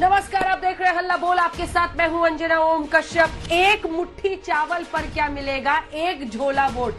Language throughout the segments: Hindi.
नमस्कार, आप देख रहे हैं हल्ला बोल। आपके साथ मैं हूँ अंजना ओम कश्यप। एक मुट्ठी चावल पर क्या मिलेगा? एक झोला वोट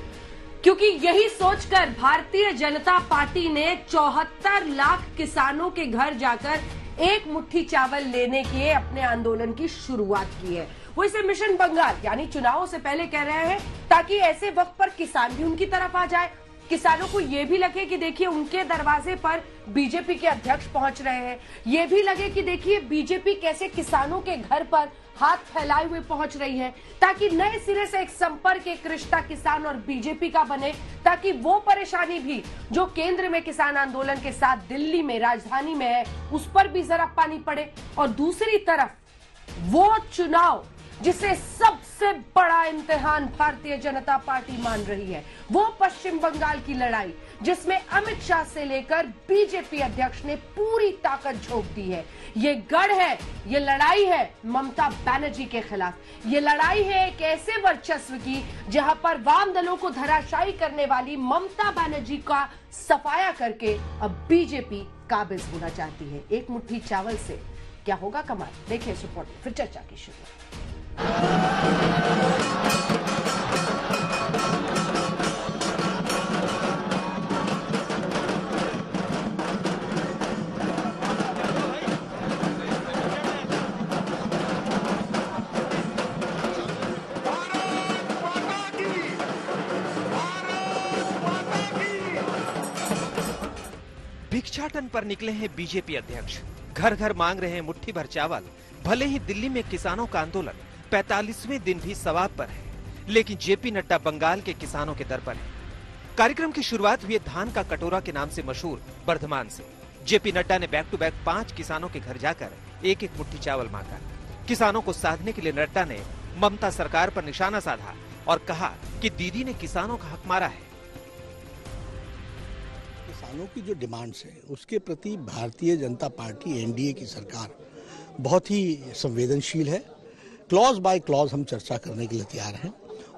क्योंकि यही सोचकर भारतीय जनता पार्टी ने चौहत्तर लाख किसानों के घर जाकर एक मुट्ठी चावल लेने के अपने आंदोलन की शुरुआत की है। वो इसे मिशन बंगाल, यानी चुनावों से पहले कह रहे हैं, ताकि ऐसे वक्त पर किसान भी उनकी तरफ़ आ जाए। किसानों को ये भी लगे कि देखिए, उनके दरवाजे पर बीजेपी के अध्यक्ष पहुँच रहे हैं। ये भी लगे कि देखिए, बीजेपी कैसे किसानों के घर पर हाथ फैलाए हुए पहुँच रही है, ताकि नए सिरे से एक संपर्क, एक रिश्ता किसान और बीजेपी का बने, ताकि वो परेशानी भी जो केंद्र में किसान आंदोलन के साथ दिल्ली में, राजधानी में है, उस पर भी जरा पानी पड़े। और दूसरी तरफ़ वो चुनाव जिसे सबसे बड़ा इम्तिहान भारतीय जनता पार्टी मान रही है। वो पश्चिम बंगाल की लड़ाई, जिसमें अमित शाह से लेकर बीजेपी अध्यक्ष ने पूरी ताकत झोंक दी है। ये गढ़ है, ये लड़ाई है ममता बनर्जी के खिलाफ। ये लड़ाई है एक ऐसे वर्चस्व की, जहाँ पर वाम दलों को धराशायी करने वाली ममता बनर्जी का सफाया करके अब बीजेपी काबिज होना चाहती है। एक मुट्ठी चावल से क्या होगा कमाल? देखिए इस रिपोर्ट में, फिर चर्चा की शुरुआत। भिक्षाटन पर निकले हैं बीजेपी अध्यक्ष। घर घर मांग रहे हैं मुट्ठी भर चावल। भले ही दिल्ली में किसानों का आंदोलन 45वें दिन भी सवाब पर है, लेकिन जेपी नड्डा बंगाल के किसानों के दर पर है। कार्यक्रम की शुरुआत हुई धान का कटोरा के नाम से मशहूर वर्धमान से। जेपी नड्डा ने बैक टू बैक पाँच किसानों के घर जाकर एक एक मुट्ठी चावल मांगा। किसानों को साधने के लिए नड्डा ने ममता सरकार पर निशाना साधा और कहा कि दीदी ने किसानों का हक मारा है। किसानों की जो डिमांड्स है, उसके प्रति भारतीय जनता पार्टी, एनडीए की सरकार बहुत ही संवेदनशील है। क्लॉज बाय क्लॉज हम चर्चा करने के लिए तैयार हैं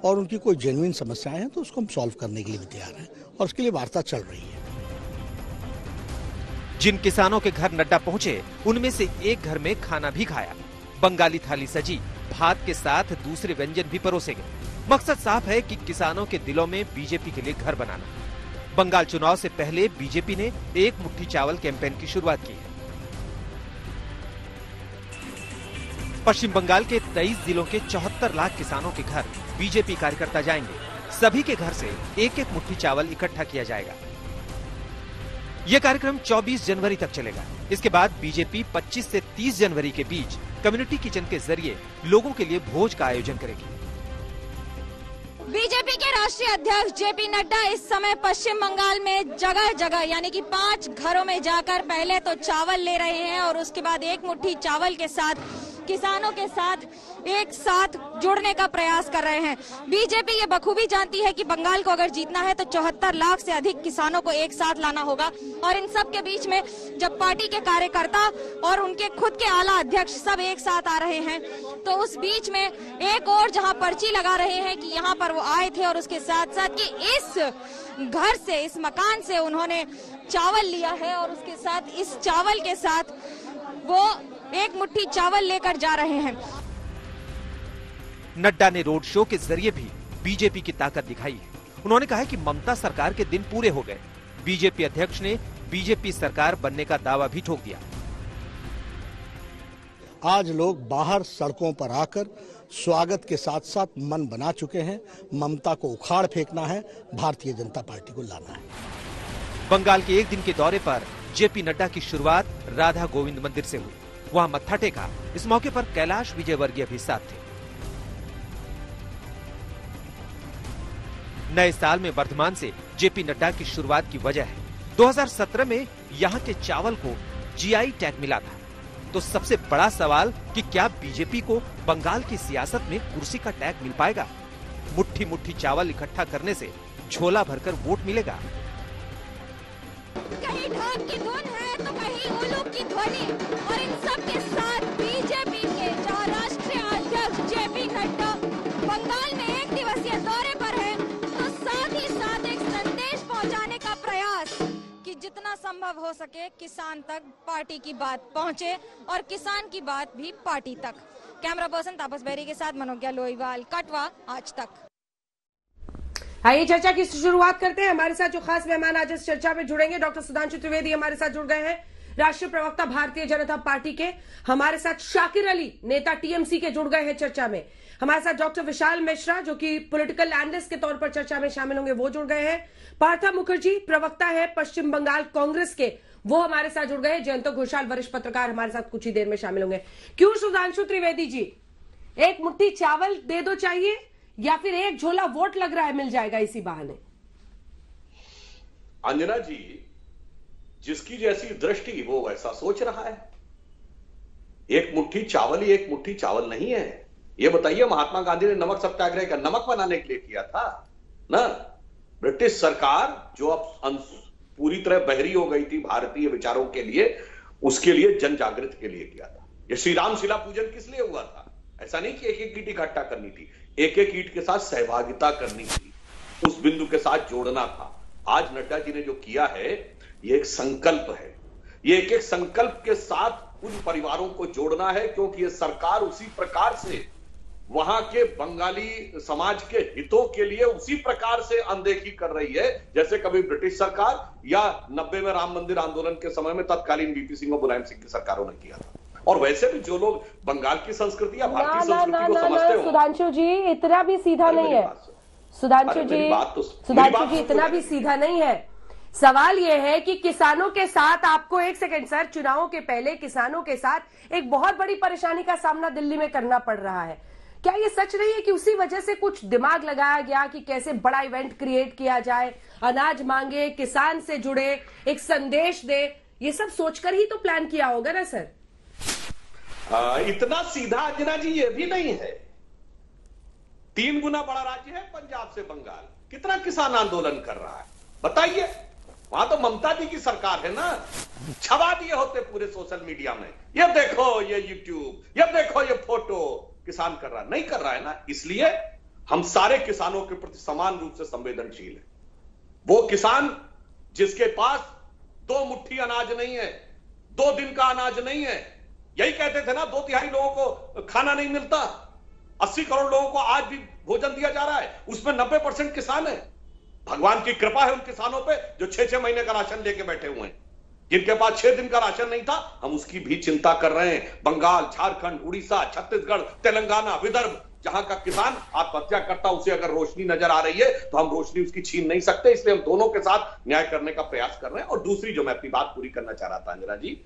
और उनकी कोई जेन्युइन समस्याएँ हैं तो उसको हम सॉल्व करने के लिए भी तैयार हैं और उसके लिए वार्ता चल रही है। जिन किसानों के घर नड्डा पहुँचे, उनमें से एक घर में खाना भी खाया। बंगाली थाली सजी, भात के साथ दूसरे व्यंजन भी परोसे गए। मकसद साफ़ है कि किसानों के दिलों में बीजेपी के लिए घर बनाना। बंगाल चुनाव से पहले बीजेपी ने एक मुट्ठी चावल कैंपेन की शुरुआत की है। पश्चिम बंगाल के 23 जिलों के 74 लाख किसानों के घर बीजेपी कार्यकर्ता जाएँगे। सभी के घर से एक एक मुट्ठी चावल इकट्ठा किया जाएगा। यह कार्यक्रम 24 जनवरी तक चलेगा। इसके बाद बीजेपी 25 से 30 जनवरी के बीच कम्युनिटी किचन के ज़रिए लोगों के लिए भोज का आयोजन करेगी। बीजेपी के राष्ट्रीय अध्यक्ष जेपी नड्डा इस समय पश्चिम बंगाल में जगह जगह यानी कि पाँच घरों में जाकर पहले तो चावल ले रहे हैं और उसके बाद एक मुट्ठी चावल के साथ किसानों के साथ, एक साथ जुड़ने का प्रयास कर रहे हैं। बीजेपी ये बखूबी जानती है कि बंगाल को अगर जीतना है तो चौहत्तर लाख से अधिक किसानों को एक साथ लाना होगा। और इन सब के बीच में जब पार्टी के कार्यकर्ता और उनके खुद के आला अध्यक्ष सब एक साथ आ रहे हैं तो उस बीच में एक और जहाँ पर्ची लगा रहे हैं कि यहाँ पर वो आए थे और उसके साथ साथ कि इस घर से, इस मकान से उन्होंने चावल लिया है और उसके साथ, इस चावल के साथ वो एक मुट्ठी चावल लेकर जा रहे हैं। नड्डा ने रोड शो के ज़रिए भी बीजेपी की ताकत दिखाई। है उन्होंने कहा कि ममता सरकार के दिन पूरे हो गए। बीजेपी अध्यक्ष ने बीजेपी सरकार बनने का दावा भी ठोक दिया। आज लोग बाहर सड़कों पर आकर स्वागत के साथ साथ मन बना चुके हैं। ममता को उखाड़ फेंकना है। भारतीय जनता पार्टी को लाना है। बंगाल के एक दिन के दौरे पर जेपी नड्डा की शुरुआत राधा गोविंद मंदिर से हुई। वहाँ मत्था टेका। इस मौके पर कैलाश विजयवर्गीय भी साथ थे। नए साल में वर्धमान से जेपी नड्डा की शुरुआत की वजह है। 2017 में यहाँ के चावल को जीआई टैग मिला था। तो सबसे बड़ा सवाल कि क्या बीजेपी को बंगाल की सियासत में कुर्सी का टैग मिल पाएगा? मुट्ठी मुट्ठी चावल इकट्ठा करने से झोला भरकर वोट मिलेगा? कहीं ढाक की धुन है तो कहीं उलूक की ध्वनि। और इन सब के साथ बीजेपी के जहाँ राष्ट्रीय अध्यक्ष जेपी नड्डा। बंगाल में एक दिवसीय दौरे पर है तो साथ ही साथ एक संदेश पहुँचाने का प्रयास कि जितना संभव संभव हो सके किसान तक पार्टी की बात पहुँचे और किसान की बात भी पार्टी तक। कैमरा पर्सन तापस बैरी के साथ मनोज्ञा लोईवाल कटवा, आज तक। आइए चर्चा की शुरुआत करते हैं। हमारे साथ जो खास मेहमान आज इस चर्चा में जुड़ेंगे, डॉक्टर सुधांशु त्रिवेदी हमारे साथ जुड़ गए हैं। राष्ट्रीय प्रवक्ता भारतीय जनता पार्टी के, हमारे साथ शाकिर अली, नेता टीएमसी के जुड़ गए हैं चर्चा में। हमारे साथ डॉक्टर विशाल मिश्रा, जो कि पॉलिटिकल एनालिस्ट के तौर पर चर्चा में शामिल होंगे, वो जुड़ गए हैं। पार्था मुखर्जी, प्रवक्ता है पश्चिम बंगाल कांग्रेस के, वो हमारे साथ जुड़ गए जयंत घोषाल, वरिष्ठ पत्रकार हमारे साथ कुछ ही देर में शामिल होंगे। क्यों सुधांशु त्रिवेदी जी? एक मुट्ठी चावल दे दो चाहिए या फिर एक झोला वोट लग रहा है, मिल जाएगा इसी बहाने। अंजना जी, जिसकी जैसी दृष्टि वो वैसा सोच रहा है। एक मुट्ठी चावल ही एक मुट्ठी चावल नहीं है। ये बताइए, महात्मा गांधी ने नमक सत्याग्रह का नमक बनाने के लिए किया था, ना? ब्रिटिश सरकार जो अब पूरी तरह बहरी हो गई थी भारतीय विचारों के लिए, उसके लिए जन जागृत के लिए किया था। ये श्री राम शिला पूजन किस लिए हुआ था? ऐसा नहीं कि एक एक ईट इकट्ठा करनी थी। एक एक ईट के साथ सहभागिता करनी थी। उस बिंदु के साथ जोड़ना था। आज नड्डा जी ने जो किया है, ये एक संकल्प है। ये एक एक संकल्प के साथ उन परिवारों को जोड़ना है, क्योंकि ये सरकार उसी प्रकार से वहाँ के बंगाली समाज के हितों के लिए उसी प्रकार से अनदेखी कर रही है, जैसे कभी ब्रिटिश सरकार या नब्बे में राम मंदिर आंदोलन के समय में तत्कालीन बीपी सिंह और मुलायम सिंह की सरकारों ने किया था। और वैसे भी जो लोग बंगाल की संस्कृति या भारतीय संस्कृति को समझते हो। सुधांशु जी इतना भी सीधा नहीं है। सुधांशु जी तो- सुधांशु जी इतना भी सीधा नहीं है। सवाल यह है कि किसानों के साथ आपको एक सेकंड सर चुनावों के पहले किसानों के साथ एक बहुत बड़ी परेशानी का सामना दिल्ली में करना पड़ रहा है। क्या ये सच नहीं है कि उसी वजह से कुछ दिमाग लगाया गया कि कैसे बड़ा इवेंट क्रिएट किया जाए अनाज मांगे किसान से जुड़े एक संदेश दे? ये सब सोचकर ही तो प्लान किया होगा ना सर आ, इतना सीधा अंजना जी ये भी नहीं है। तीन गुना बड़ा राज्य है पंजाब से बंगाल। कितना किसान आंदोलन कर रहा है? बताइए। वहाँ तो ममता जी की सरकार है ना। छवा दिए होते पूरे सोशल मीडिया में। ये देखो ये यूट्यूब ये देखो ये फ़ोटो। किसान कर रहा नहीं कर रहा है ना। इसलिए हम सारे किसानों के प्रति समान रूप से संवेदनशील है। वो किसान जिसके पास दो मुट्ठी अनाज नहीं है दो दिन का अनाज नहीं है यही कहते थे ना, दो तिहाई लोगों को खाना नहीं मिलता। अस्सी करोड़ लोगों को आज भी भोजन दिया जा रहा है। उसमें नब्बे परसेंट किसान है। भगवान की कृपा है उन किसानों पे जो छह छह महीने का राशन लेके बैठे हुए हैं। जिनके पास छह दिन का राशन नहीं था, हम उसकी भी चिंता कर रहे हैं। बंगाल, झारखंड, उड़ीसा, छत्तीसगढ़, तेलंगाना, विदर्भ, जहाँ का किसान आत्महत्या करता, उसे अगर रोशनी नज़र आ रही है तो हम रोशनी उसकी छीन नहीं सकते। इसलिए हम दोनों के साथ न्याय करने का प्रयास कर रहे हैं। और दूसरी जो मैं अपनी बात पूरी करना चाह रहा था, अंजना जी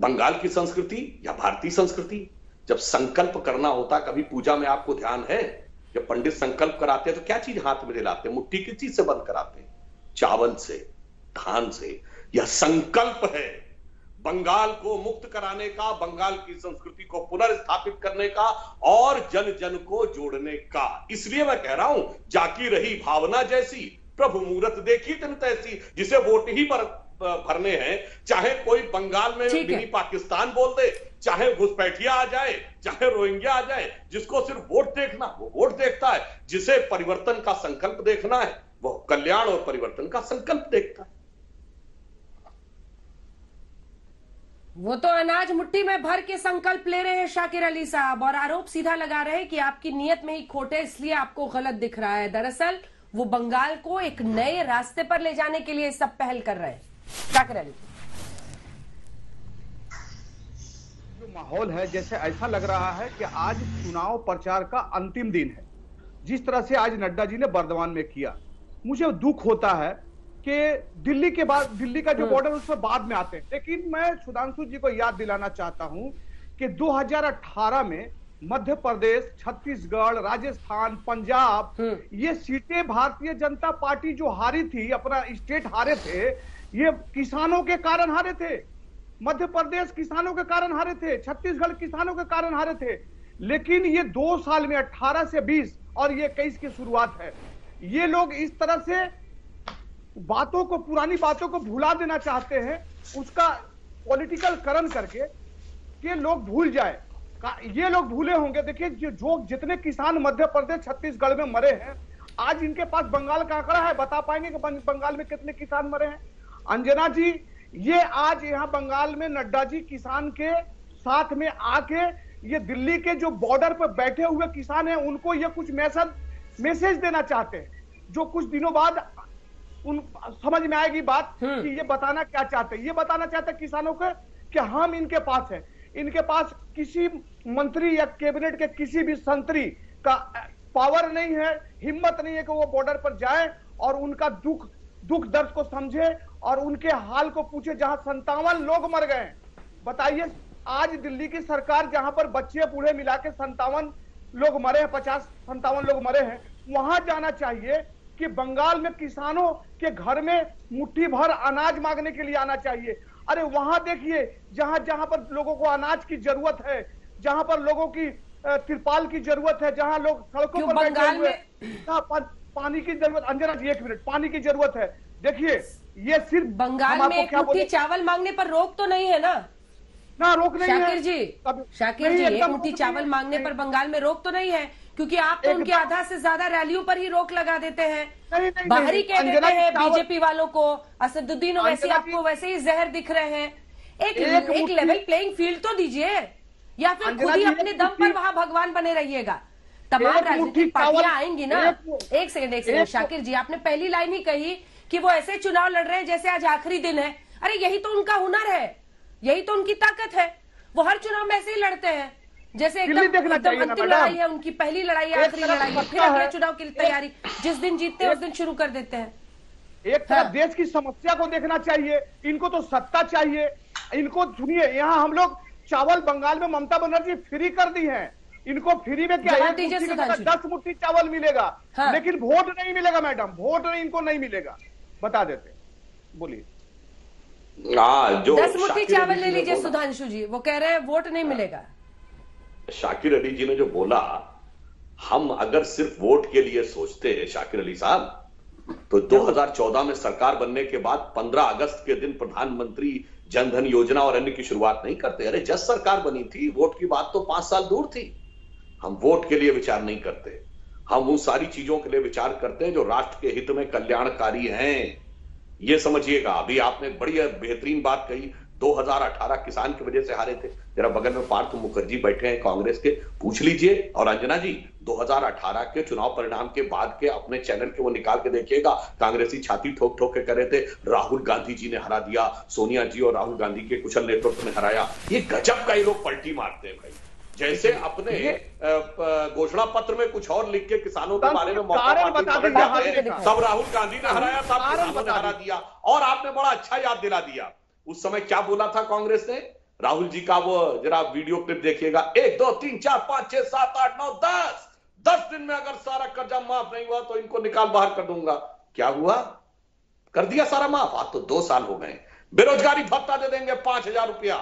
बंगाल की संस्कृति या भारतीय संस्कृति? जब संकल्प करना होता, कभी पूजा में आपको ध्यान है? जब पंडित संकल्प कराते हैं तो क्या चीज़ हाथ में दिलाते हैं? मुट्ठी किस चीज़ से बंद कराते हैं? चावल से, धान से यह संकल्प है बंगाल को मुक्त कराने का, बंगाल की संस्कृति को पुनर्स्थापित करने का और जन जन को जोड़ने का? इसलिए मैं कह रहा हूँ, जाकी रही भावना जैसी, प्रभु मुहूर्त देखी तैसी, जिसे वोट ही पर भरने हैं चाहे कोई बंगाल में मिनी पाकिस्तान बोल दे चाहे घुसपैठिया आ जाए चाहे रोहिंग्या आ जाए जिसको सिर्फ़ वोट देखना वो वोट देखता है जिसे परिवर्तन का संकल्प देखना है वो कल्याण और परिवर्तन का संकल्प देखता है। वो तो अनाज मुट्ठी में भर के संकल्प ले रहे हैं शाकिर अली साहब और आरोप सीधा लगा रहे हैं कि आपकी नीयत में ही खोटे इसलिए आपको गलत दिख रहा है। दरअसल वो बंगाल को एक नए रास्ते पर ले जाने के लिए सब पहल कर रहे हैं। शाकिर अली जो माहौल है जैसे ऐसा लग रहा है कि आज चुनाव प्रचार का अंतिम दिन है जिस तरह से आज नड्डा जी ने बर्दवान में किया मुझे दुख होता है कि दिल्ली के बाद दिल्ली का जो। बॉर्डर उसमें बाद में आते हैं लेकिन मैं सुधांशु जी को याद दिलाना चाहता हूँ कि 2018 में मध्य प्रदेश छत्तीसगढ़ राजस्थान पंजाब हम्म। ये सीटें भारतीय जनता पार्टी जो हारी थी अपना स्टेट हारे थे ये किसानों के कारण हारे थे। मध्य प्रदेश किसानों के कारण हारे थे छत्तीसगढ़ किसानों के कारण हारे थे। लेकिन ये दो साल में 18 से 20 और ये इक्कीस की शुरुआत है। ये लोग इस तरह से बातों को पुरानी बातों को भुला देना चाहते हैं उसका पॉलिटिकल करण करके कि लोग भूल जाए। ये लोग भूले होंगे। देखिए जो, जो जितने किसान मध्य प्रदेश छत्तीसगढ़ में मरे हैं आज इनके पास बंगाल का आंकड़ा है। बता पाएँगे कि बंगाल में कितने किसान मरे हैं? अंजना जी ये आज यहाँ बंगाल में नड्डा जी किसान के साथ में आके ये दिल्ली के जो बॉर्डर पर बैठे हुए किसान हैं उनको ये कुछ मैसेज मैसेज देना चाहते हैं। जो कुछ दिनों बाद उन समझ में आएगी बात कि ये बताना क्या चाहते हैं। ये बताना चाहते हैं किसानों को कि हम इनके पास हैं। इनके पास किसी मंत्री या कैबिनेट के किसी भी संतरी का पावर नहीं है हिम्मत नहीं है कि वो बॉर्डर पर जाए और उनका दुख दुख दर्द को समझे और उनके हाल को पूछे जहाँ संतावन लोग मर गए बताइए आज दिल्ली की सरकार जहाँ पर बच्चे बूढ़े मिला के संतावन लोग मरे हैं पचास संतावन लोग मरे हैं वहाँ जाना चाहिए कि बंगाल में किसानों के घर में मुट्ठी भर अनाज मांगने के लिए आना चाहिए। अरे वहाँ देखिए जहाँ जहाँ पर लोगों को अनाज की ज़रूरत है जहाँ पर लोगों की तिरपाल की ज़रूरत है जहाँ लोग सड़कों पर बैठे हुए पानी की ज़रूरत अंजना जी एक मिनट पानी की ज़रूरत है। देखिए ये सिर्फ़ बंगाल में एक मुट्ठी चावल मांगने पर रोक तो नहीं है ना? ना रोक नहीं है। शाकिर जी शाकिर जी एक मुट्ठी चावल मांगने पर बंगाल में रोक तो नहीं है क्योंकि आप तो उनके आधा से ज़्यादा रैलियों पर ही रोक लगा देते हैं। बाहरी कह देते हैं बीजेपी वालों को असदुद्दीन ओवैसी आपको वैसे ही जहर दिख रहे हैं। एक एक एक लेवल प्लेइंग फ़ील्ड तो दीजिए या फिर खुद ही अपने दम पर वहाँ भगवान बने रहिएगा। तमाम राजनीतिक पार्टियाँ आएँगी ना। एक सेकंड एक सेकंड शाकिर जी आपने पहली लाइन ही कही कि वो ऐसे चुनाव लड़ रहे हैं जैसे आज आखिरी दिन है। अरे यही तो उनका हुनर है। यही तो उनकी ताकत है। वो हर चुनाव में ऐसे ही लड़ते हैं। जैसे एकदम एकदम अंतिम लड़ाई है उनकी पहली लड़ाई है आखिरी लड़ाई है फिर अगले चुनाव के तैयारी। जिस दिन जीतते हैं उस दिन शुरू कर देते हैं। एक तरफ़ हाँ। देश की समस्या को देखना चाहिए इनको तो सत्ता चाहिए। इनको सुनिए यहाँ हम लोग चावल बंगाल में ममता बनर्जी फ्री कर दी है। इनको फ्री में क्या। दस मुट्ठी चावल मिलेगा। हाँ। लेकिन वोट नहीं मिलेगा मैडम वोट नहीं इनको नहीं मिलेगा। बता देते बोलिए। हाँ जो दस मुट्ठी चावल ले लीजिए सुधांशु जी। वो कह रहे हैं वोट नहीं मिलेगा। शाकिर अली जी ने जो बोला हम अगर सिर्फ़ वोट के लिए सोचते हैं शाकिर अली साहब तो 2014 में सरकार बनने के बाद 15 अगस्त के दिन प्रधानमंत्री जनधन योजना और अन्य की शुरुआत नहीं करते। अरे जस सरकार बनी थी वोट की बात तो पाँच साल दूर थी। हम वोट के लिए विचार नहीं करते। हम उन सारी चीज़ों के लिए विचार करते हैं जो राष्ट्र के हित में कल्याणकारी हैं। ये समझिएगा, अभी आपने बड़ी बेहतरीन बात कही 2018 किसान की वजह से हारे थे। जरा बगल में पार्थ मुखर्जी बैठे हैं कांग्रेस के, पूछ लीजिए। और अंजना जी 2018 के चुनाव परिणाम के बाद के अपने चैनल के वो निकाल के देखिएगा, कांग्रेसी छाती ठोक ठोक के कर थे। राहुल गांधी जी ने हरा दिया, सोनिया जी और राहुल गांधी के कुशल नेतृत्व ने हराया। ये गजब का ये लोग पलटी मारते हैं भाई। जैसे अपने घोषणा पत्र में कुछ और लिख के किसानों के बारे में। हाँ, राहुल गांधी ने हराया कारण किसानों ने हरा दिया और आपने बड़ा अच्छा याद दिला दिया। उस समय क्या बोला था कांग्रेस ने? राहुल जी का वो जरा वीडियो क्लिप देखिएगा। एक दो तीन चार पाँच छह सात आठ नौ दस। दस दिन में अगर सारा कर्जा माफ़ नहीं हुआ तो इनको निकाल बाहर कर दूँगा। क्या हुआ? कर दिया सारा माफ़। आज तो दो साल हो गए। बेरोजगारी भत्ता दे देंगे पाँच हज़ार रुपया।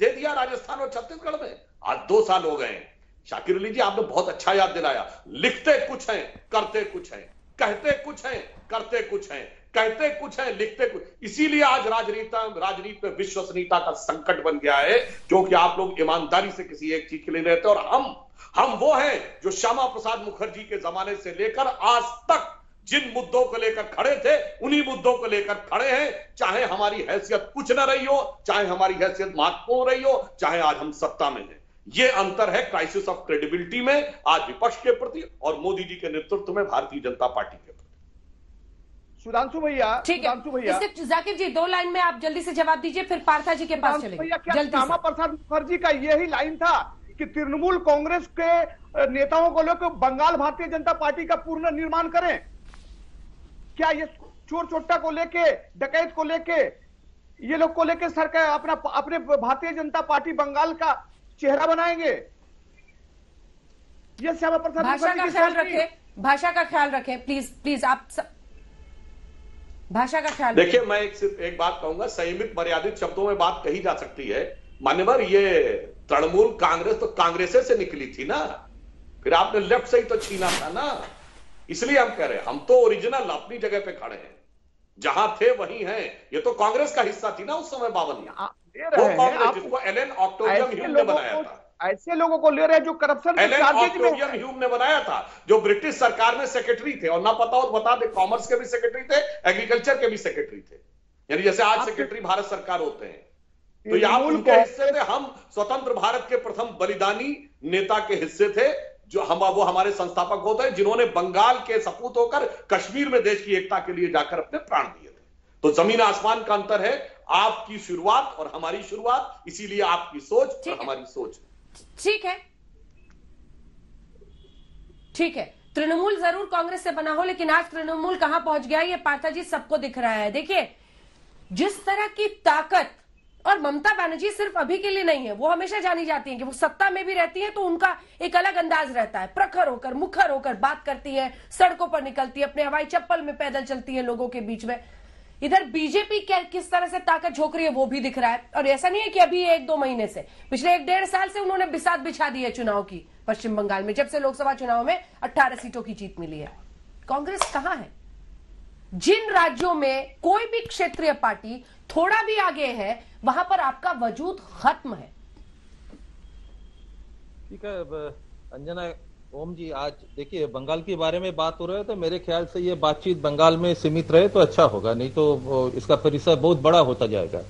दे दिया राजस्थान और छत्तीसगढ़ में। आज दो साल हो गए शाकिर अली जी, आपने बहुत अच्छा याद दिलाया। लिखते कुछ हैं, करते कुछ हैं। कहते कुछ हैं, करते कुछ हैं। कहते कुछ हैं, लिखते कुछ इसीलिए आज राजनीति राजनीति में विश्वसनीयता का संकट बन गया है क्योंकि आप लोग ईमानदारी से किसी एक चीज़ के लिए रहते और हम हम वो हैं जो श्यामा प्रसाद मुखर्जी के जमाने से लेकर आज तक जिन मुद्दों को लेकर खड़े थे, उन्हीं मुद्दों को लेकर खड़े हैं। चाहे हमारी हैसियत कुछ न रही हो, चाहे हमारी हैसियत महत्वपूर्ण रही हो, चाहे आज हम सत्ता में हैं। ये अंतर है क्राइसिस ऑफ़ क्रेडिबिलिटी में आज विपक्ष के प्रति और मोदी जी के नेतृत्व में भारतीय जनता पार्टी के प्रति। सुधांशु भैया ठीक है। भैया। जाकिर जी दो लाइन में आप जल्दी से जवाब दीजिए फिर पार्था जी के पास जल्दी श्यामा प्रसाद मुखर्जी का यही लाइन था कि तृणमूल कांग्रेस के नेताओं को लेकर बंगाल भारतीय जनता पार्टी का पूर्ण निर्माण करें? क्या ये चोर चोट्टा को लेके डकैत को लेके ये लोग को लेके सरकार अपना अपने भारतीय जनता पार्टी बंगाल का चेहरा बनाएँगे। ये श्यामा प्रसाद भाषा मुखर्जी का की ख्याल। रखें भाषा का ख्याल रखें प्लीज़ प्लीज़ आप सब... भाषा का ख्याल देखिए मैं एक सिर्फ़ एक बात कहूँगा संयमित मर्यादित शब्दों में बात कही जा सकती है। मान्यवर ये तृणमूल कांग्रेस तो कांग्रेसे से निकली थी ना। फिर आपने लेफ़्ट से ही तो छीना था ना। इसलिए हम कह रहे हैं हम तो ओरिजिनल अपनी जगह पे खड़े हैं। जहाँ थे वहीं हैं। ये तो कांग्रेस का हिस्सा थी ना उस समय बावन ले रहे हैं। आप जिसको एलन ऑक्टोबियम ऐसे ह्यूम ने लोगों बनाया को था। ऐसे लोगों को ले रहे हैं जो करप्शन के चार्जेज में ह्यूम ने बनाया था जो ब्रिटिश सरकार में सेक्रेटरी थे और ना पता हो तो बता दे कॉमर्स के भी सेक्रेटरी थे एग्रीकल्चर के भी सेक्रेटरी थे। यानी जैसे आज सेक्रेटरी भारत सरकार होते हैं। तो ये मूल उनके हिस्से थे हम स्वतंत्र भारत के प्रथम बलिदानी नेता के हिस्से थे जो हम वो हमारे संस्थापक होते हैं जिन्होंने बंगाल के सपूत होकर कश्मीर में देश की एकता के लिए जाकर अपने प्राण दिए थे। तो ज़मीन आसमान का अंतर है आपकी शुरुआत और हमारी शुरुआत इसीलिए आपकी सोच और हमारी सोच। ठीक है। ठीक है। तृणमूल ज़रूर कांग्रेस से बना हो लेकिन आज तृणमूल कहाँ पहुँच गया ये पार्था जी सबको दिख रहा है। देखिए जिस तरह की ताकत और ममता बनर्जी सिर्फ़ अभी के लिए नहीं है वो हमेशा जानी जाती हैं कि वो सत्ता में भी रहती है तो उनका एक अलग अंदाज रहता है। प्रखर होकर मुखर होकर बात करती है सड़कों पर निकलती है अपने हवाई चप्पल में पैदल चलती है लोगों के बीच में। इधर बीजेपी क्या किस तरह से ताकत झोंक रही है वो भी दिख रहा है। और ऐसा नहीं है कि अभी एक दो महीने से। पिछले एक डेढ़ साल से उन्होंने बिसात बिछा दी है चुनाव की, पश्चिम बंगाल में, जब से लोकसभा चुनाव में 18 सीटों की जीत मिली है। कांग्रेस कहाँ है? जिन राज्यों में कोई भी क्षेत्रीय पार्टी थोड़ा भी आगे है, वहाँ पर आपका वजूद खत्म है। ठीक है अंजना ओम जी आज देखिए बंगाल के बारे में बात हो रहा है तो मेरे ख्याल से ये बातचीत बंगाल में सीमित रहे तो अच्छा होगा नहीं तो इसका परिसर बहुत बड़ा होता जाएगा।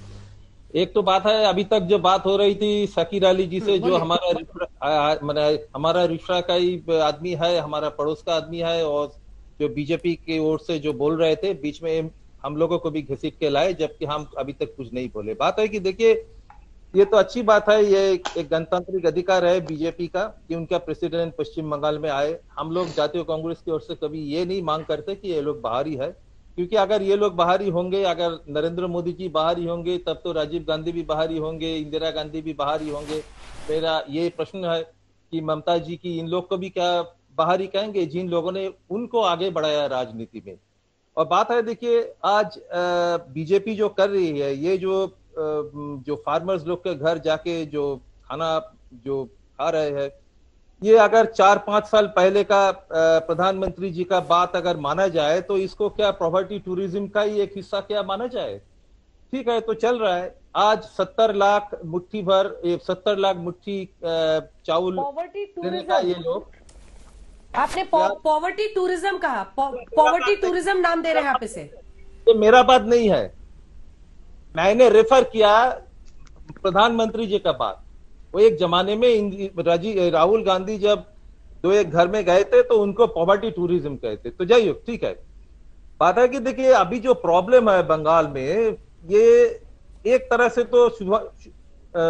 एक तो बात है अभी तक जो बात हो रही थी सकीर अली जी से जो हमारा माने हमारा रिश्ता का ही आदमी है हमारा पड़ोस का आदमी है और जो बीजेपी की ओर से जो बोल रहे थे बीच में हम लोगों को भी घसीट के लाए जबकि हम अभी तक कुछ नहीं बोले। बात है कि देखिए ये तो अच्छी बात है, ये एक गणतांत्रिक अधिकार है बीजेपी का कि उनका प्रेसिडेंट पश्चिम बंगाल में आए। हम लोग जातीय कांग्रेस की ओर से कभी ये नहीं मांग करते कि ये लोग बाहरी है, क्योंकि अगर ये लोग बाहरी होंगे, अगर नरेंद्र मोदी जी बाहरी होंगे, तब तो राजीव गांधी भी बाहरी होंगे, इंदिरा गांधी भी बाहरी होंगे। मेरा ये प्रश्न है कि ममता जी की इन लोग को भी क्या बाहरी कहेंगे? जिन लोगों ने, उनको आगे बढ़ाया राजनीति में। और बात है, देखिए, आज बीजेपी जो कर रही है, ये जो जो फार्मर्स लोग के घर जाके जो खाना जो खा रहे हैं ये अगर चार पाँच साल पहले का प्रधानमंत्री जी का बात अगर माना जाए तो इसको क्या प्रॉपर्टी टूरिज़्म का ही एक हिस्सा क्या माना जाए? ठीक है तो चल रहा है। आज सत्तर लाख मुट्ठी भर सत्तर लाख मुट्ठी चावल देने का ये लोग आपने पॉवर्टी टूरिज़्म कहा। पॉवर्टी टूरिज़्म नाम दे रहे हैं आप इसे। ये मेरा बात नहीं है। मैंने रेफर किया प्रधानमंत्री जी का बात। वो एक जमाने में राहुल गांधी जब दो एक घर में गए थे तो उनको पॉवर्टी टूरिज़्म कहते। तो जाइए ठीक है। बात है कि देखिए अभी जो प्रॉब्लम है बंगाल में ये एक तरह से तो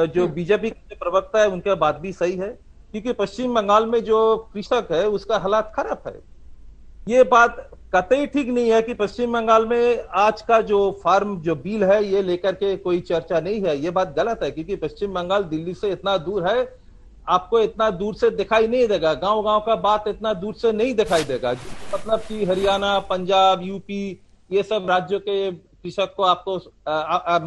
जो बीजेपी के प्रवक्ता है उनका बात भी सही है। क्योंकि पश्चिम बंगाल में जो कृषक है उसका हालात खराब है। ये बात कतई ठीक नहीं है कि पश्चिम बंगाल में आज का जो फार्म जो बिल है ये लेकर के कोई चर्चा नहीं है। ये बात गलत है क्योंकि पश्चिम बंगाल दिल्ली से इतना दूर है आपको इतना दूर से दिखाई नहीं देगा। गाँव गाँव का बात इतना दूर से नहीं दिखाई देगा। मतलब कि हरियाणा पंजाब यूपी ये सब राज्यों के कृषक को आपको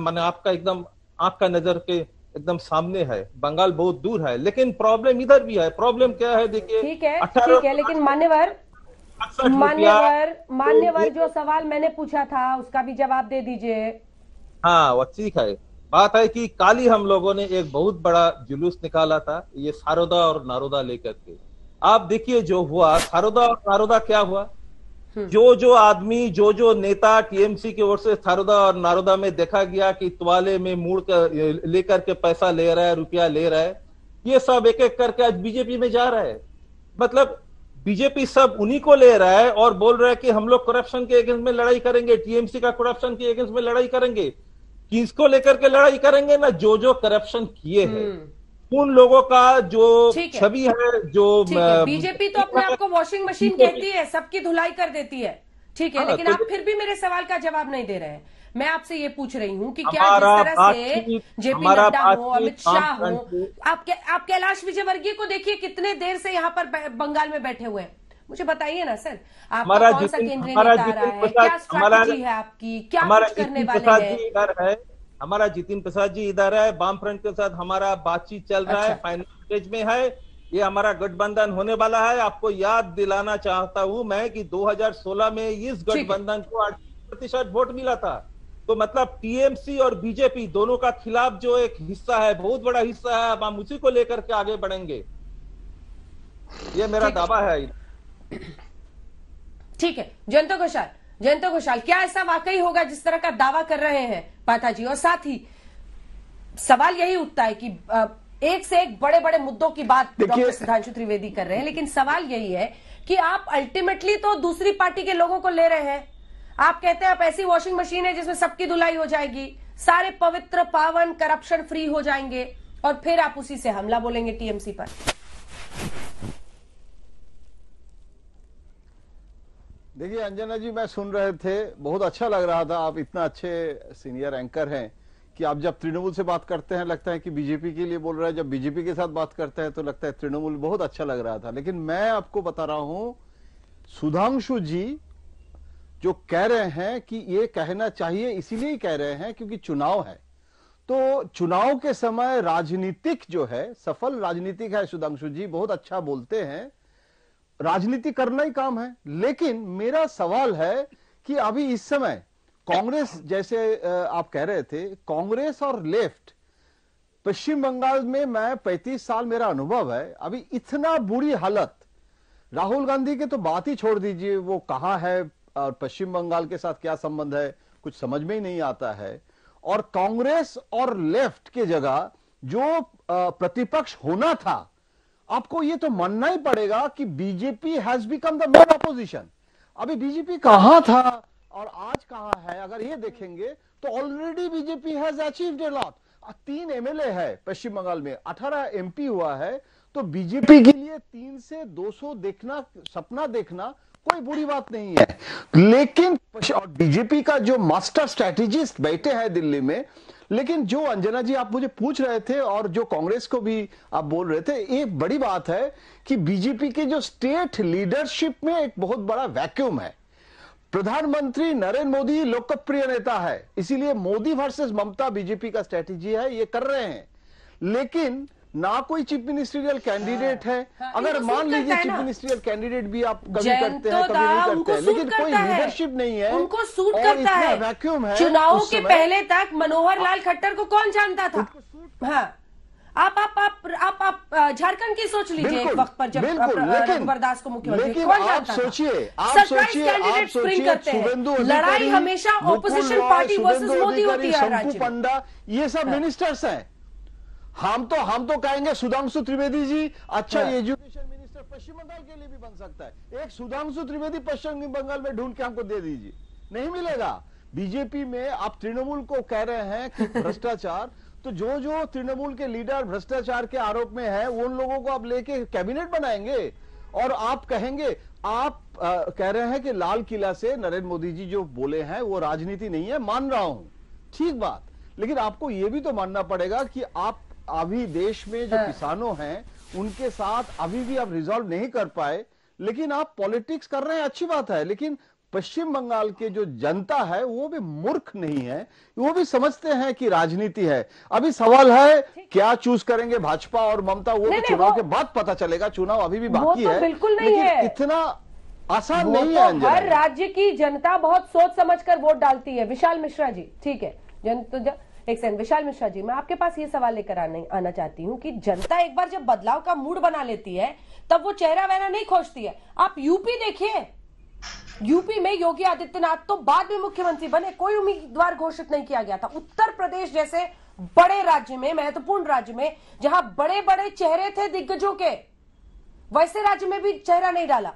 माने आपका एकदम आँख का नज़र के एकदम सामने है। बंगाल बहुत दूर है लेकिन प्रॉब्लम इधर भी है। प्रॉब्लम क्या है देखिए ठीक है ठीक है लेकिन मान्यवर 68 रुपया- मान्यवर मान्यवर तो जो सवाल मैंने पूछा था उसका भी जवाब दे दीजिए। हाँ वो ठीक है। बात है कि काली हम लोगों ने एक बहुत बड़ा जुलूस निकाला था ये सारोदा और नारोदा लेकर के। आप देखिए जो हुआ सारोदा और नारोदा क्या हुआ? जो जो आदमी जो जो नेता टीएमसी की ओर से सारोदा और नारोदा में देखा गया कि तवाले में मुड़ कर लेकर के पैसा ले रहा है रुपया ले रहा है ये सब एक एक करके आज बीजेपी में जा रहा है। मतलब बीजेपी सब उन्हीं को ले रहा है और बोल रहा है कि हम लोग करप्शन के अगेंस्ट में लड़ाई करेंगे टीएमसी का करप्शन के अगेंस्ट में लड़ाई करेंगे। किसको लेकर के लड़ाई करेंगे ना? जो जो करप्शन किए हैं। उन लोगों का जो है। छवि है जो बीजेपी तो अपने आप को वॉशिंग मशीन कहती है सबकी धुलाई कर देती है। ठीक है हाँ, लेकिन तो आप फिर भी मेरे सवाल का जवाब नहीं दे रहे हैं। मैं आपसे ये पूछ रही हूँ कि क्या जिस तरह से जेपी नड्डा हो अमित शाह हो आप कै- आप कैलाश विजयवर्गीय को देखिए कितने देर से यहाँ पर बंगाल में बैठे हुए हैं। मुझे बताइए ना सर आपका कौन सा केंद्रीय नेता रहा है? क्या स्ट्रैटेजी है आपकी? क्या कुछ करने वाले हैं? है। हमारा जितिन प्रसाद जी इधर है वाम फ्रंट के साथ हमारा बातचीत चल रहा है अच्छा। फाइनल स्टेज में है। ये हमारा गठबंधन होने वाला है। आपको याद दिलाना चाहता हूँ मैं कि 2016 में इस गठबंधन को आठ प्रतिशत वोट मिला था। तो मतलब टीएमसी और बीजेपी दोनों का खिलाफ जो एक हिस्सा है बहुत बड़ा हिस्सा है अब हम उसी को लेकर के आगे बढ़ेंगे। ये मेरा ठीक है। दावा है। ठीक है जयंत घोषाल जयंत घोषाल क्या ऐसा वाकई होगा जिस तरह का दावा कर रहे हैं पाठा जी और साथ ही सवाल यही उठता है कि एक से एक बड़े बड़े मुद्दों की बात डॉक्टर सुधांशु त्रिवेदी कर रहे हैं लेकिन सवाल यही है कि आप अल्टीमेटली तो दूसरी पार्टी के लोगों को ले रहे हैं। आप कहते हैं आप ऐसी वॉशिंग मशीन है जिसमें सबकी धुलाई हो जाएगी, सारे पवित्र, पावन करप्शन फ्री हो जाएँगे, और फिर आप उसी से हमला बोलेंगे टीएमसी पर। देखिए, अंजना जी, मैं सुन रहे थे, बहुत अच्छा लग रहा था, आप इतना अच्छे सीनियर एंकर हैं कि आप जब तृणमूल से बात करते हैं, लगता है कि बीजेपी के लिए बोल रहे हैं, जब बीजेपी के साथ बात करते हैं तो लगता है तृणमूल बहुत अच्छा लग रहा था। लेकिन मैं आपको बता रहा हूँ, सुधांशु जी जो कह रहे हैं कि ये कहना चाहिए, इसीलिए कह रहे हैं क्योंकि चुनाव है। तो चुनाव के समय राजनीतिक जो है, सफल राजनीतिक है सुधांशु जी, बहुत अच्छा बोलते हैं। राजनीति करना ही काम है, लेकिन मेरा सवाल है कि अभी इस समय कांग्रेस जैसे आप कह रहे थे, कांग्रेस और लेफ़्ट, पश्चिम बंगाल में मैं 35 साल मेरा अनुभव है, अभी इतना बुरी हालत। राहुल गांधी के तो बात ही छोड़ दीजिए, वो कहाँ है और पश्चिम बंगाल के साथ क्या संबंध है, कुछ समझ में ही नहीं आता है। और कांग्रेस और लेफ़्ट के जगह जो प्रतिपक्ष होना था, आपको ये तो मानना ही पड़ेगा कि BJP has become the main opposition अभी बीजेपी कहाँ था और आज कहाँ है, अगर ये देखेंगे तो already BJP has achieved a lot तीन एमएलए है पश्चिम बंगाल में 18 एमपी हुआ है तो बीजेपी के लिए तीन से 200 देखना, सपना देखना कोई बुरी बात नहीं है। लेकिन और बीजेपी का जो मास्टर स्ट्रेटेजिस्ट बैठे हैं दिल्ली में, लेकिन जो अंजना जी आप मुझे पूछ रहे थे और जो कांग्रेस को भी आप बोल रहे थे एक बड़ी बात है कि बीजेपी के जो स्टेट लीडरशिप में एक बहुत बड़ा वैक्यूम है। प्रधानमंत्री नरेंद्र मोदी लोकप्रिय नेता है, इसीलिए मोदी वर्सेस ममता बीजेपी का स्ट्रेटेजी है, ये कर रहे हैं। लेकिन ना कोई चीफ मिनिस्ट्रियल कैंडिडेट है। हाँ, अगर मान लीजिए चीफ। मिनिस्ट्रियल कैंडिडेट भी आप कभी करते हैं कभी नहीं करते हैं लेकिन कोई है। लीडरशिप नहीं है। उनको सूट करता है। वैक्यूम है चुनावों के पहले तक मनोहर लाल खट्टर को कौन जानता था? हाँ। आप आप आप आप आप झारखंड की सोच लीजिए एक वक्त पर जब बिल्कुल, अ, लेकिन- रघुवर दास को मुख्यमंत्री कौन आप? सोचिए, candidate spring सोचिए, करते हैं। लड़ाई हमेशा ऑपोजिशन पार्टी वर्सेस मोदी होती है राज्य में। पंडा ये सब मिनिस्टर्स हैं। हम तो हम तो कहेंगे सुधांशु त्रिवेदी जी अच्छा हाँ। एजुकेशन मिनिस्टर पश्चिम बंगाल के लिए भी बन सकता है। एक सुधांशु त्रिवेदी पश्चिम बंगाल में ढूंढ के हमको दे दीजिए। नहीं मिलेगा। बीजेपी में आप तृणमूल को कह रहे हैं कि भ्रष्टाचार तो जो जो तृणमूल के लीडर भ्रष्टाचार के आरोप में है उन लोगों को आप लेके कैबिनेट बनाएँगे। और आप कहेंगे आप आ, कह रहे हैं कि लाल किला से नरेंद्र मोदी जी जो बोले हैं वो राजनीति नहीं है मान रहा हूँ। ठीक बात। लेकिन आपको ये भी तो मानना पड़ेगा कि आप अभी देश में जो हाँ। किसानों हैं उनके साथ अभी भी आप रिजॉल्व नहीं कर पाए लेकिन आप पॉलिटिक्स कर रहे हैं अच्छी बात है लेकिन पश्चिम बंगाल के जो जनता है वो भी मूर्ख नहीं है वो भी समझते हैं कि राजनीति है। अभी सवाल है क्या चूज़ करेंगे भाजपा और ममता वो भी चुनाव के बाद पता चलेगा चुनाव अभी भी बाकी तो है बिल्कुल नहीं है। इतना आसान नहीं तो है हर राज्य की जनता बहुत सोच समझकर वोट डालती है। विशाल मिश्रा जी ठीक है। जन तो एक सेकंड विशाल मिश्रा जी, मैं आपके पास ये सवाल लेकर आने चाहती हूँ कि जनता एक बार जब बदलाव का मूड बना लेती है, तब वो चेहरा वहरा नहीं खोजती है। आप यूपी देखिए। यूपी में योगी आदित्यनाथ तो बाद में मुख्यमंत्री बने, कोई उम्मीदवार घोषित नहीं किया गया था। उत्तर प्रदेश जैसे बड़े राज्य में, महत्वपूर्ण राज्य में, जहाँ बड़े बड़े चेहरे थे दिग्गजों के, वैसे राज्य में भी चेहरा नहीं डाला।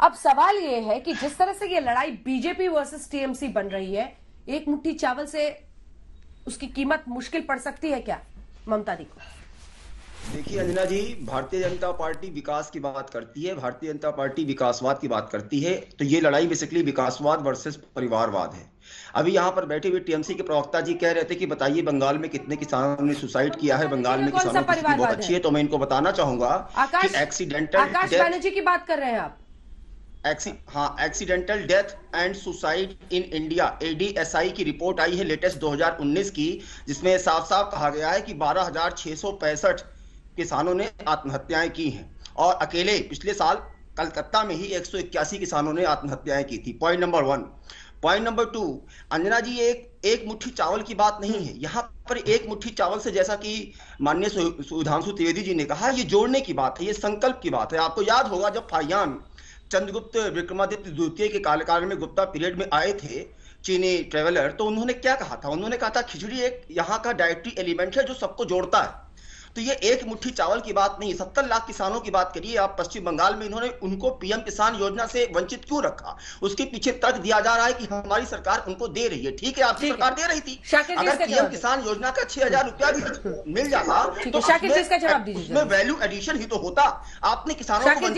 अब सवाल यह है कि जिस तरह से यह लड़ाई बीजेपी वर्सेस टीएमसी बन रही है, एक मुट्ठी चावल से उसकी कीमत मुश्किल पड़ सकती है क्या ममता दी को? देखिए अंजना जी भारतीय जनता पार्टी विकास की बात करती है भारतीय जनता पार्टी विकासवाद की बात करती है तो ये लड़ाई बेसिकली विकासवाद वर्सेस परिवारवाद है। अभी यहाँ पर बैठे हुए टीएमसी के प्रवक्ता जी कह रहे थे कि बताइए बंगाल में कितने किसानों ने सुसाइड किया है? बंगाल में किसानों की बहुत अच्छी है? तो मैं इनको बताना चाहूँगा एक्सीडेंटल आकाश बैनर्जी की बात कर रहे हैं आप। हाँ accidental death and suicide in India ADSI की रिपोर्ट आई है लेटेस्ट 2019 की, जिसमें साफ़ साफ़ कहा गया है कि बारह किसानों ने आत्महत्याएँ की हैं। और अकेले पिछले साल कलकत्ता में ही एक सौ इक्यासी किसानों ने आत्महत्याएँ की थी। Point number one point number two Anjana ji एक एक मुट्ठी चावल की बात नहीं है। यहाँ पर एक मुट्ठी चावल से जैसा कि माननीय सुधांशु त्रिवेदी जी ने कहा, ये जोड़ने की बात है, ये संकल्प की बात है। आपको याद होगा जब फाइयान चंद्रगुप्त विक्रमादित्य द्वितीय के कालकाल में गुप्ता पीरियड में आए थे, चीनी ट्रेवलर तो उन्होंने क्या कहा था? उन्होंने कहा था, खिचड़ी एक यहाँ का डायट्री एलिमेंट है जो सबको जोड़ता है। तो ये एक मुट्ठी चावल की बात नहीं सत्तर लाख किसानों की बात करिए आप पश्चिम बंगाल में इन्होंने उनको पीएम किसान योजना से वंचित क्यों रखा? उसके पीछे तर्क दिया जा रहा है कि हमारी सरकार उनको दे रही है। ठीक है आपकी सरकार दे रही थी। अगर पीएम किसान योजना का छह हज़ार रुपया भी मिल जाता तो उसमें- वैल्यू एडिशन ही तो होता। आपने किसानों को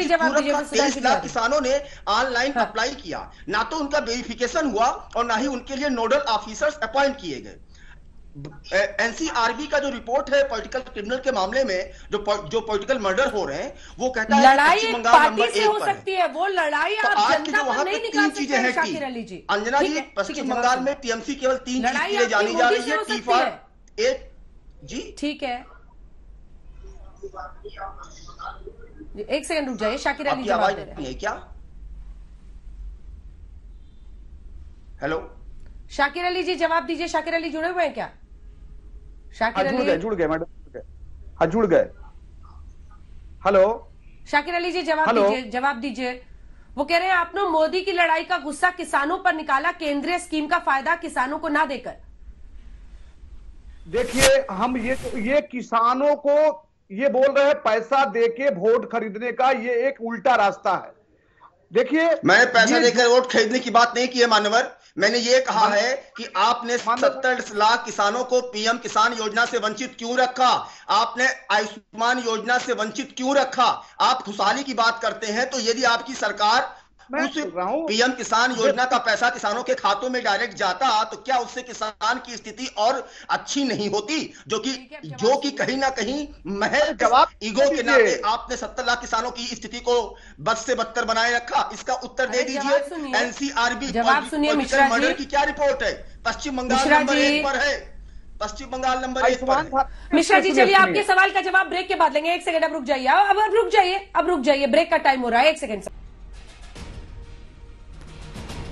तेईस लाख किसानों ने ऑनलाइन हाँ। अप्लाई किया। ना तो उनका वेरिफिकेशन हुआ और ना ही उनके लिए नोडल ऑफिसर्स अपॉइंट किए गए। एनसीआरबी का जो रिपोर्ट है पॉलिटिकल क्रिमिनल के मामले में जो जो पॉलिटिकल मर्डर हो रहे हैं वो कहता है लड़ाई पार्टी से हो। सकती है वो लड़ाई तो आप आज की जनता जो वहाँ पे तीन चीज़ें हैं की अंजना जी पश्चिम बंगाल में टीएमसी केवल तीन चीज़ जानी जा रही है हो टी फॉर एक जी? ठीक है। एक सेकंड रुक जाइए शाकिर अली जवाब दे रहे हैं। क्या? हेलो शाकिर अली जी जवाब दीजिए शाकिर अली जुड़े हुए हैं क्या? शाकिर जुड़ गए अली जुड़ गए मैडम हाँ जुड़ गए। हेलो? शाकिर अली जी जवाब दीजिए जवाब दीजिए। वो कह रहे हैं आपने मोदी की लड़ाई का गुस्सा किसानों पर निकाला केंद्रीय स्कीम का फ़ायदा किसानों को ना देकर। देखिए हम ये ये किसानों को ये बोल रहे हैं पैसा देके वोट खरीदने का ये एक उल्टा रास्ता है। देखिए मैं पैसा देकर वोट खरीदने की बात नहीं की है मान्यवर। मैंने ये कहा है कि आपने सत्तर लाख किसानों को पीएम किसान योजना से वंचित क्यों रखा? आपने आयुष्मान योजना से वंचित क्यों रखा? आप खुशहाली की बात करते हैं तो यदि आपकी सरकार पीएम किसान योजना का पैसा किसानों के खातों में डायरेक्ट जाता तो क्या उससे किसान की स्थिति और अच्छी नहीं होती? जो कि जो कि कहीं ना कहीं महज जवाब ईगो के। नाते आपने सत्तर लाख किसानों की स्थिति को बद से बदतर बनाए रखा। इसका उत्तर दे। दीजिए एनसीआरबी जवाब सुनिए, मिश्रा मर्डर की क्या रिपोर्ट है? पश्चिम बंगाल नंबर एक पर है। पश्चिम बंगाल नंबर एक पर मिश्रा जी चलिए आपके सवाल का जवाब ब्रेक के बाद लेंगे। एक सेकंड अब रुक जाइए। अब अब रुक जाइए। अब रुक जाइए। ब्रेक का टाइम हो रहा है। एक सेकंड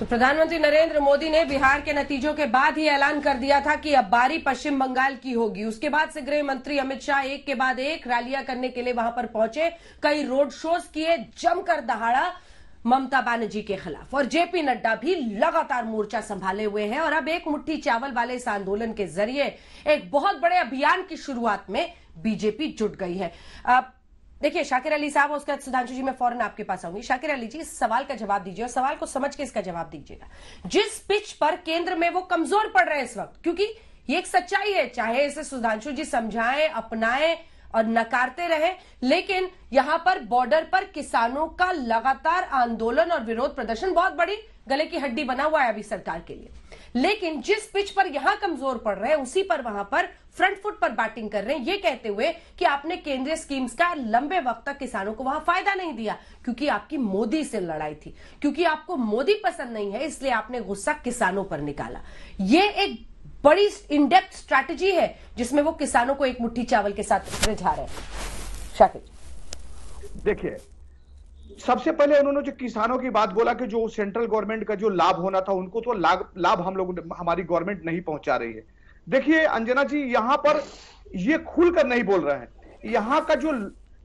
तो प्रधानमंत्री नरेंद्र मोदी ने बिहार के नतीजों के बाद ही ऐलान कर दिया था कि अब बारी पश्चिम बंगाल की होगी। उसके बाद से गृह मंत्री अमित शाह एक के बाद एक रैलियाँ करने के लिए वहाँ पर पहुँचे, कई रोड शोज़ किए, जमकर दहाड़ा ममता बनर्जी के खिलाफ। और जेपी नड्डा भी लगातार मोर्चा संभाले हुए हैं और अब एक मुट्ठी चावल वाले इस आंदोलन के ज़रिए एक बहुत बड़े अभियान की शुरुआत में बीजेपी जुट गई है। देखिए, शाकिर अली साहब उसके बाद सुधांशु जी, मैं फ़ौरन आपके पास आऊँगी। शाकिर अली जी, इस सवाल का जवाब दीजिए और सवाल को समझ के इसका जवाब दीजिएगा। जिस पिच पर केंद्र में वो कमज़ोर पड़ रहे हैं इस वक्त, क्योंकि ये एक सच्चाई है, चाहे इसे सुधांशु जी समझाएँ, अपनाएँ और नकारते रहे, लेकिन यहाँ पर बॉर्डर पर किसानों का लगातार आंदोलन और विरोध प्रदर्शन बहुत बड़ी गले की हड्डी बना हुआ है अभी सरकार के लिए। लेकिन जिस पिच पर यहाँ कमज़ोर पड़ रहे हैं, उसी पर वहाँ पर फ्रंट फुट पर बैटिंग कर रहे हैं। ये कहते हुए कि आपने केंद्रीय स्कीम्स का लंबे वक्त तक किसानों को वहाँ फ़ायदा नहीं दिया, क्योंकि आपकी मोदी से लड़ाई थी, क्योंकि आपको मोदी पसंद नहीं है, इसलिए आपने गुस्सा किसानों पर निकाला। ये एक बड़ी इनडेप्थ स्ट्रैटेजी है, जिसमें वो किसानों को एक मुट्ठी चावल के साथ रिझा रहे हैं। देखिए सबसे पहले उन्होंने जो किसानों की बात बोला कि जो सेंट्रल गवर्नमेंट का जो लाभ होना था, उनको तो लाभ हम लोग हमारी गवर्नमेंट नहीं पहुँचा रही है। देखिए, अंजना जी, यहाँ पर ये खुलकर नहीं बोल रहे हैं। यहाँ का जो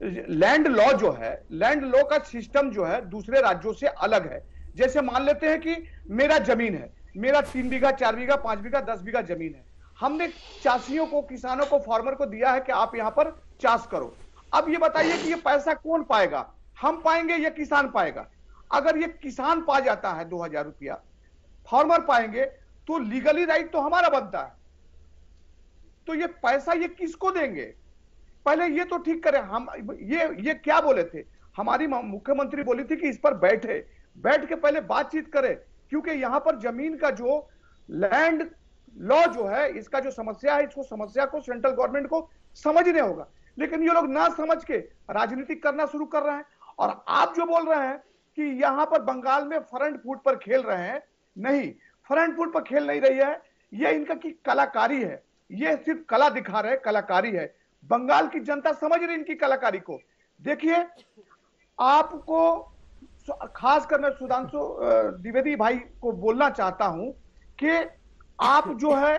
लैंड लॉ जो है, लैंड लॉ का सिस्टम जो है, दूसरे राज्यों से अलग है। जैसे मान लेते हैं कि मेरा ज़मीन है, मेरा तीन बीघा, चार बीघा, पाँच बीघा, दस बीघा ज़मीन है। हमने चाषियों को, किसानों को फार्मर को दिया है कि आप यहाँ पर चाष करो। अब ये बताइए कि ये पैसा कौन पाएगा? हम पाएँगे या किसान पाएगा? अगर ये किसान पा जाता है दो हज़ार रुपया फार्मर पाएँगे तो लीगली राइट तो हमारा बनता है। तो ये पैसा ये किसको देंगे? पहले ये तो ठीक करें, हम ये ये क्या बोले थे? हमारी मुख्यमंत्री बोली थी कि इस पर बैठे। बैठ के पहले बातचीत करें, क्योंकि यहाँ पर ज़मीन का जो लैंड लॉ जो है, इसका जो समस्या है, इसको समस्या को सेंट्रल गवर्नमेंट को समझने होगा। लेकिन ये लोग ना समझ के राजनीति करना शुरू कर रहे हैं। और आप जो बोल रहे हैं कि यहाँ पर बंगाल में फ्रंट फुट पर खेल रहे हैं, नहीं फ्रंट फुट पर खेल नहीं रही है। यह इनका की कलाकारी है। यह सिर्फ़ कला दिखा रहे कलाकारी है। बंगाल की जनता समझ रही इनकी कलाकारी को। देखिए, आपको खास कर मैं सुधांशु द्विवेदी भाई को बोलना चाहता हूँ कि आप जो है,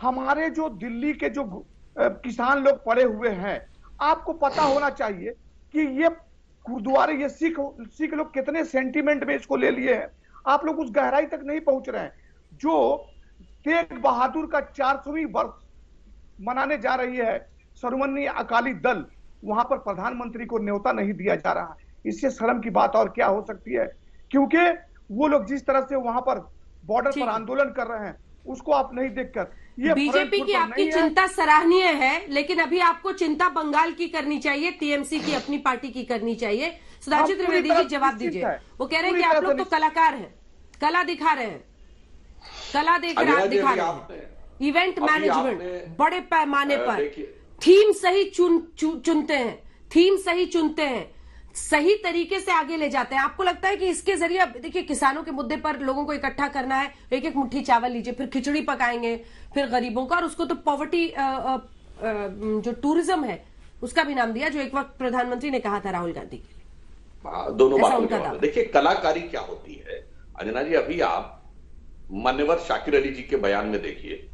हमारे जो दिल्ली के जो किसान लोग पड़े हुए हैं, आपको पता होना चाहिए कि ये गुरुद्वारे ये सिख सिख लोग कितने सेंटीमेंट में इसको ले लिए हैं। आप लोग उस गहराई तक नहीं पहुँच रहे हैं। जो तेग बहादुर का चार वर्ष मनाने जा रही है सर्वमन्य अकाली दल वहाँ पर प्रधानमंत्री को न्योता नहीं दिया जा रहा। इससे शर्म की बात और क्या हो सकती है? क्योंकि वो लोग जिस तरह से वहाँ पर बॉर्डर पर आंदोलन कर रहे हैं उसको आप नहीं देखकर बीजेपी की आपकी चिंता सराहनीय है लेकिन अभी आपको चिंता बंगाल की करनी चाहिए टीएमसी की अपनी पार्टी की करनी चाहिए। सुधांशु त्रिवेदी जी जवाब दीजिए। वो कह रहे हैं कि आप लोग तो कलाकार हैं कला दिखा रहे हैं। कला देख रहा दिखा रहे हैं। इवेंट मैनेजमेंट बड़े पैमाने पर। थीम सही चुन चुनते हैं। थीम सही चुनते हैं। सही तरीके से आगे ले जाते हैं। आपको लगता है कि इसके ज़रिए देखिए किसानों के मुद्दे पर लोगों को इकट्ठा करना है। एक एक मुट्ठी चावल लीजिए फिर खिचड़ी पकाएँगे फिर गरीबों का और उसको तो पॉवर्टी जो टूरिज़्म है उसका भी नाम दिया जो एक वक्त प्रधानमंत्री ने कहा था राहुल गांधी के लिए। दोनों बातों। देखिए कलाकारी क्या होती है? अंजना जी अभी आप मान्यवर शाकिर अली जी के बयान में देखिए।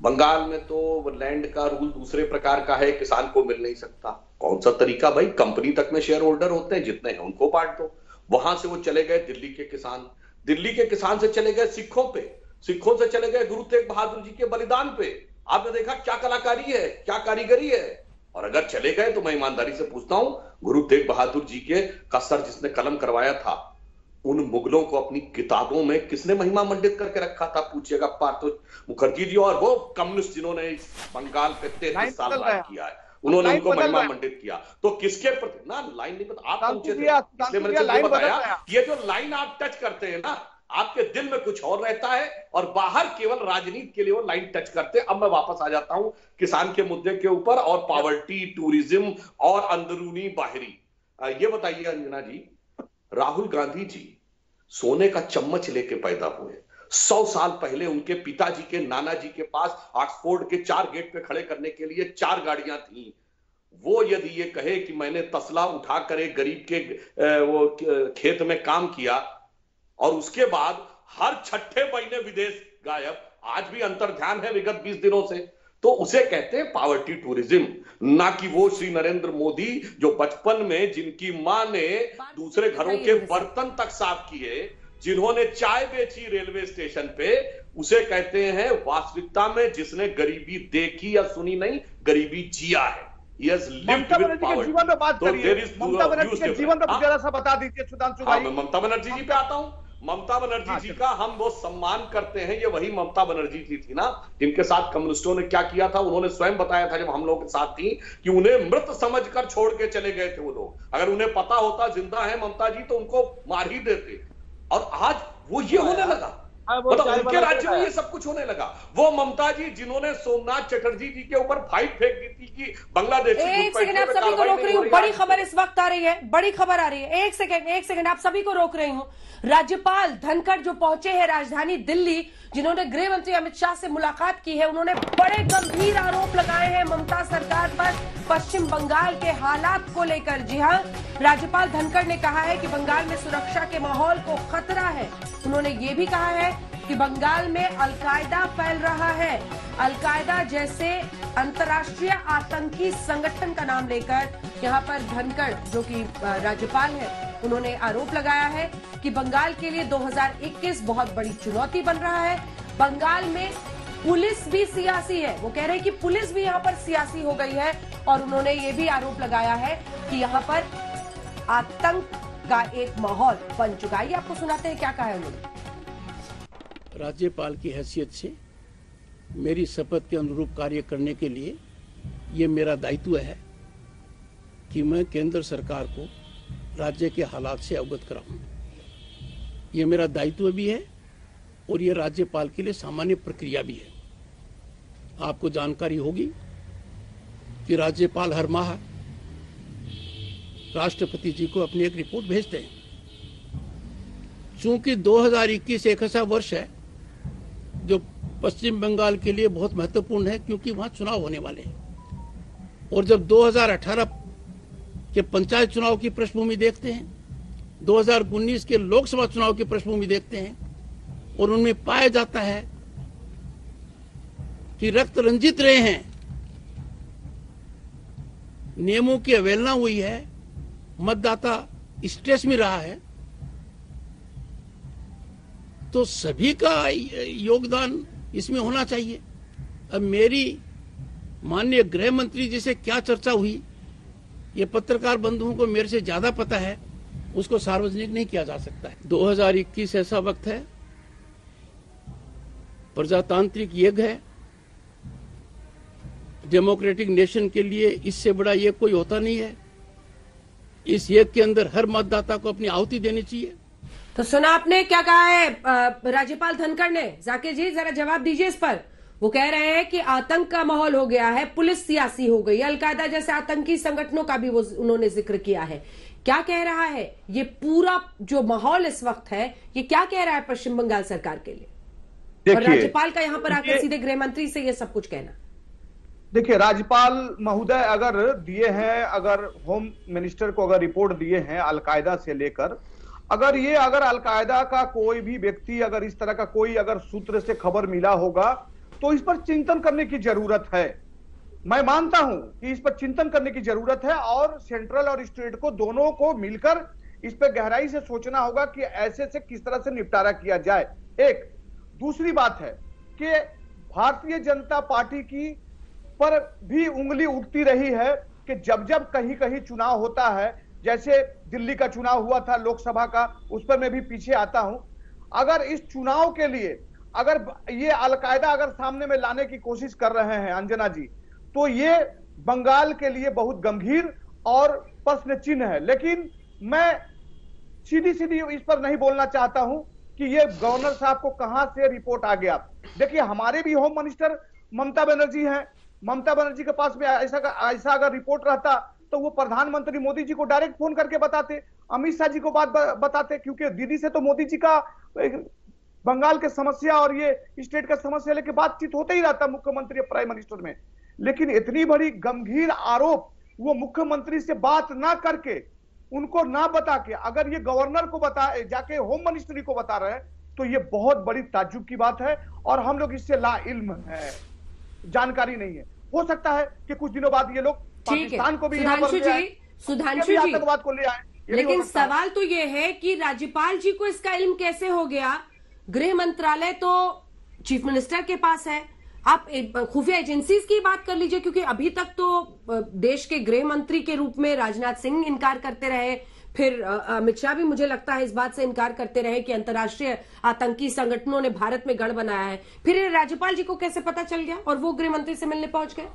बंगाल में तो लैंड का रूल दूसरे प्रकार का है किसान को मिल नहीं सकता। कौन सा तरीका भाई? कंपनी तक में शेयर होल्डर होते हैं जितने हैं उनको बांट दो। वहाँ से वो चले गए दिल्ली के किसान। दिल्ली के किसान से चले गए सिखों पे। सिखों से चले गए गुरु तेग बहादुर जी के बलिदान पे। आपने देखा क्या कलाकारी है क्या कारीगरी है? और अगर चले गए तो मैं ईमानदारी से पूछता हूँ गुरु तेग बहादुर जी के का सर जिसने कलम करवाया था उन मुगलों को अपनी किताबों में किसने महिमा मंडित करके रखा था? पूछिएगा पार्थो मुखर्जी जी। और वो कम्युनिस्ट जिन्होंने बंगाल पे तैतीस साल राज किया है। उन्होंने उनको महिमा मंडित किया। तो किसके प्रति? ना लाइन नहीं पता आप पहुँचे मैंने बताया ये जो लाइन आप टच करते हैं ना आपके दिल में कुछ और रहता है और बाहर केवल राजनीति के लिए वो लाइन टच करते हैं। अब मैं वापस आ जाता हूँ किसान के मुद्दे के ऊपर और पावर्टी टूरिज़्म और अंदरूनी बाहरी। ये बताइए अंजना जी राहुल गांधी जी सोने का चम्मच लेके पैदा हुए। सौ साल पहले उनके पिताजी के नाना जी के पास ऑक्सफोर्ड के चार गेट पे खड़े करने के लिए चार गाड़ियाँ थी। वो यदि ये कहे कि मैंने तसला उठाकर एक गरीब के वो खेत में काम किया और उसके बाद हर छठे महीने विदेश गायब आज भी अंतर ध्यान है विगत 20 दिनों से तो उसे कहते हैं पावर्टी टूरिज़्म ना कि वो श्री नरेंद्र मोदी जो बचपन में जिनकी माँ ने दूसरे घरों के बर्तन तक साफ़ किए जिन्होंने चाय बेची रेलवे स्टेशन पे उसे कहते हैं वास्तविकता में जिसने गरीबी देखी या सुनी नहीं गरीबी जिया है। He has lived Mamata Banerjee के जीवन में बात करिए। ममता बनर्जी के जीवन में हाँ? जरा सा बता दीजिए सुधांशु भाई। ममता बनर्जी जी पे आता हूँ। ममता बनर्जी हाँ, जी का हम वो सम्मान करते हैं ये वही ममता बनर्जी जी थी ना जिनके साथ कम्युनिस्टों ने क्या किया था उन्होंने स्वयं बताया था जब हम लोगों के साथ थी कि उन्हें मृत समझकर छोड़ के चले गए थे वो लोग। अगर उन्हें पता होता ज़िंदा है ममता जी तो उनको मार ही देते। और आज वो ये होने लगा। मतलब उनके राज्य में ये सब कुछ होने लगा। वो ममता जी जिन्होंने सोमनाथ चटर्जी जी के ऊपर फाइट फेंक दी थी कि बांग्लादेश एक सेकंड आप सभी को रोक रही हूँ बड़ी खबर इस वक्त आ रही है बड़ी खबर आ रही है। एक सेकंड एक सेकंड आप सभी को रोक रही हूँ। राज्यपाल धनखड़ जो पहुँचे हैं राजधानी दिल्ली जिन्होंने गृह मंत्री अमित शाह से मुलाकात की है उन्होंने बड़े गंभीर आरोप लगाए हैं ममता सरकार पर पश्चिम बंगाल के हालात को लेकर। जी हाँ राज्यपाल धनखड़ ने कहा है कि बंगाल में सुरक्षा के माहौल को खतरा है। उन्होंने ये भी कहा है कि बंगाल में अलकायदा फैल रहा है। अलकायदा जैसे अंतर्राष्ट्रीय आतंकी संगठन का नाम लेकर यहाँ पर धनखड़, जो कि राज्यपाल है, उन्होंने आरोप लगाया है कि बंगाल के लिए 2021 बहुत बड़ी चुनौती बन रहा है। बंगाल में पुलिस भी सियासी है। वो कह रहे हैं कि पुलिस भी यहाँ पर सियासी हो गई है और उन्होंने ये भी आरोप लगाया है कि यहाँ पर आतंक का एक माहौल बन चुका है। ये आपको सुनाते हैं क्या कहा है उन्होंने? राज्यपाल की हैसियत से मेरी शपथ के अनुरूप कार्य करने के लिए ये मेरा दायित्व है कि मैं केंद्र सरकार को राज्य के हालात से अवगत कराऊं। ये मेरा दायित्व भी है और ये राज्यपाल के लिए सामान्य प्रक्रिया भी है। आपको जानकारी होगी कि राज्यपाल हर माह राष्ट्रपति जी को अपनी एक रिपोर्ट भेजते हैं। चूँकि 2021 एक ऐसा वर्ष है जो पश्चिम बंगाल के लिए बहुत महत्वपूर्ण है, क्योंकि वहाँ चुनाव होने वाले हैं। और जब 2018 के पंचायत चुनाव की पृष्ठभूमि देखते हैं 2019 के लोकसभा चुनाव की पृष्ठभूमि देखते हैं, और उनमें पाया जाता है कि रक्त रंजित रहे हैं, नियमों की अवहेलना हुई है, मतदाता स्ट्रेस में रहा है तो सभी का योगदान इसमें होना चाहिए। अब मेरी माननीय गृह मंत्री जी से क्या चर्चा हुई, ये पत्रकार बंधुओं को मेरे से ज़्यादा पता है, उसको सार्वजनिक नहीं किया जा सकता है। 2021 ऐसा वक्त है, प्रजातांत्रिक यज्ञ है, डेमोक्रेटिक नेशन के लिए इससे बड़ा ये कोई होता नहीं है। इस यज्ञ के अंदर हर मतदाता को अपनी आहुति देनी चाहिए। तो सुना आपने क्या कहा है राज्यपाल धनखड़ ने? जाकिर जी जरा जवाब दीजिए इस पर। वो कह रहे हैं कि आतंक का माहौल हो गया है पुलिस सियासी हो गई अलकायदा जैसे आतंकी संगठनों का भी वो उन्होंने ज़िक्र किया है। क्या कह रहा है? ये पूरा जो माहौल इस वक्त है ये क्या कह रहा है पश्चिम बंगाल सरकार के लिए? और राज्यपाल का यहाँ पर आकर सीधे गृह मंत्री से ये सब कुछ कहना। देखिए राज्यपाल महोदय अगर दिए हैं अगर होम मिनिस्टर को अगर रिपोर्ट दिए हैं अलकायदा से लेकर अगर ये, अगर अलकायदा का कोई भी व्यक्ति, अगर इस तरह का कोई अगर सूत्र से खबर मिला होगा तो इस पर चिंतन करने की ज़रूरत है। मैं मानता हूँ कि इस पर चिंतन करने की ज़रूरत है और सेंट्रल और स्टेट को, दोनों को मिलकर इस पर गहराई से सोचना होगा कि ऐसे से किस तरह से निपटारा किया जाए। एक, दूसरी बात है कि भारतीय जनता पार्टी की पर भी उंगली उठती रही है कि जब जब कहीं कहीं चुनाव होता है जैसे दिल्ली का चुनाव हुआ था, लोकसभा का, उस पर मैं भी पीछे आता हूँ। अगर इस चुनाव के लिए अगर ये अलकायदा अगर सामने में लाने की कोशिश कर रहे हैं, अंजना जी तो ये बंगाल के लिए बहुत गंभीर और प्रश्न चिन्ह है। लेकिन मैं सीधी सीधी इस पर नहीं बोलना चाहता हूँ कि ये गवर्नर साहब को कहाँ से रिपोर्ट आ गया। देखिए, हमारे भी होम मिनिस्टर ममता बनर्जी हैं। ममता बनर्जी के पास में ऐसा ऐसा अगर रिपोर्ट रहता तो वो प्रधानमंत्री मोदी जी को डायरेक्ट फ़ोन करके बताते, अमित शाह जी को बात बताते, क्योंकि दीदी से तो मोदी जी का बंगाल के समस्या और ये स्टेट का समस्या लेके बातचीत होते ही रहता मुख्यमंत्री प्राइम मिनिस्टर में। लेकिन इतनी बड़ी गंभीर आरोप वो मुख्यमंत्री से बात ना करके, उनको ना बता के, अगर ये गवर्नर को बता, जाके होम मिनिस्ट्री को बता रहे हैं तो ये बहुत बड़ी ताजुब की बात है और हम लोग इससे ला इल्म है। जानकारी नहीं है। हो सकता है कि कुछ दिनों बाद ये लोग पाकिस्तान को भी सुधांशु जी सुधांशु जी। आतंकवाद को ले आए। लेकिन सवाल तो ये है कि राज्यपाल जी को इसका इल्म कैसे हो गया? गृह मंत्रालय तो चीफ मिनिस्टर के पास है। आप खुफिया एजेंसीज की बात कर लीजिए क्योंकि अभी तक तो देश के गृह मंत्री के रूप में राजनाथ सिंह इनकार करते रहे। फिर अमित शाह भी मुझे लगता है इस बात से इनकार करते रहे कि अंतर्राष्ट्रीय आतंकी संगठनों ने भारत में गढ़ बनाया है। फिर राज्यपाल जी को कैसे पता चल गया और वो गृह मंत्री से मिलने पहुँच गए?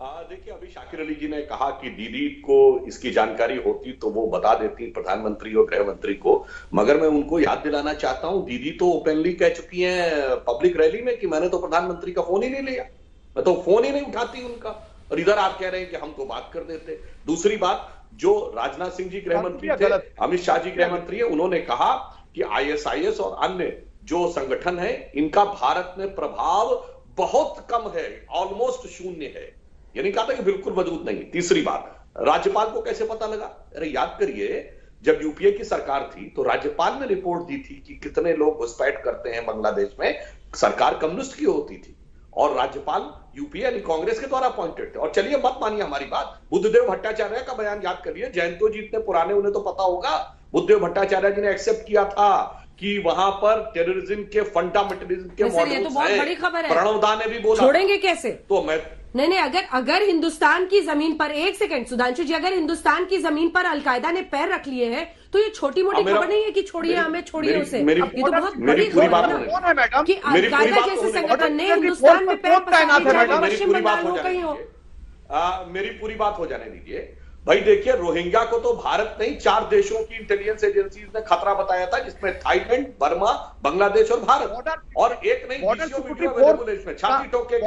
देखिए अभी शाकिर अली जी ने कहा कि दीदी को इसकी जानकारी होती तो वो बता देती प्रधानमंत्री और गृह मंत्री को मगर मैं उनको याद दिलाना चाहता हूँ। दीदी तो ओपनली कह चुकी हैं पब्लिक रैली में कि मैंने तो प्रधानमंत्री का फ़ोन ही नहीं लिया। मैं तो फ़ोन ही नहीं उठाती उनका। और इधर आप कह रहे हैं कि हम तो बात कर देते। दूसरी बात जो राजनाथ सिंह जी गृह मंत्री थे अमित शाह जी गृह मंत्री है उन्होंने कहा कि आईएसआईएस और अन्य जो संगठन है इनका भारत में प्रभाव बहुत कम है ऑलमोस्ट शून्य है। यानी कहा था कि बिल्कुल मज़बूत नहीं तीसरी बात राज्यपाल को कैसे पता लगा? अरे याद करिए जब यूपीए की सरकार थी तो राज्यपाल ने रिपोर्ट दी थी कि कितने लोग घुसपैठ करते हैं बांग्लादेश में सरकार कम्युनिस्ट की होती थी। और राज्यपाल यूपीए यानी कांग्रेस के द्वारा अपॉइंटेड थे। और चलिए मत मानिए हमारी बात बुद्धदेव भट्टाचार्य का बयान याद करिए जयंतो जी इतने पुराने उन्हें तो पता होगा बुद्धदेव भट्टाचार्य जी ने एक्सेप्ट किया था कि वहाँ पर टेररिज्म के फंडामेंटलिज्म के मॉडल तो बहुत बड़ी खबर है। प्रणवदा ने भी बोला। छोड़ेंगे कैसे? तो मैं नहीं नहीं अगर अगर हिंदुस्तान की ज़मीन पर एक सेकंड सुधांशु जी अगर हिंदुस्तान की ज़मीन पर अलकायदा ने पैर रख लिए हैं तो ये छोटी मोटी खबर नहीं है कि छोड़िए हमें छोड़िए उसे। ये तो बहुत बड़ी खबर है कि अलकायदा जैसे संगठन ने हिंदुस्तान में पैर पश्चिम बंगाल हो कहीं हो मेरी पूरी बात हो जाने दीजिए। भाई देखिए रोहिंग्या को तो भारत नहीं चार देशों की इंटेलिजेंस एजेंसीज ने खतरा बताया था जिसमें थाईलैंड बर्मा बांग्लादेश और भारत। और एक नहीं छाती ठोके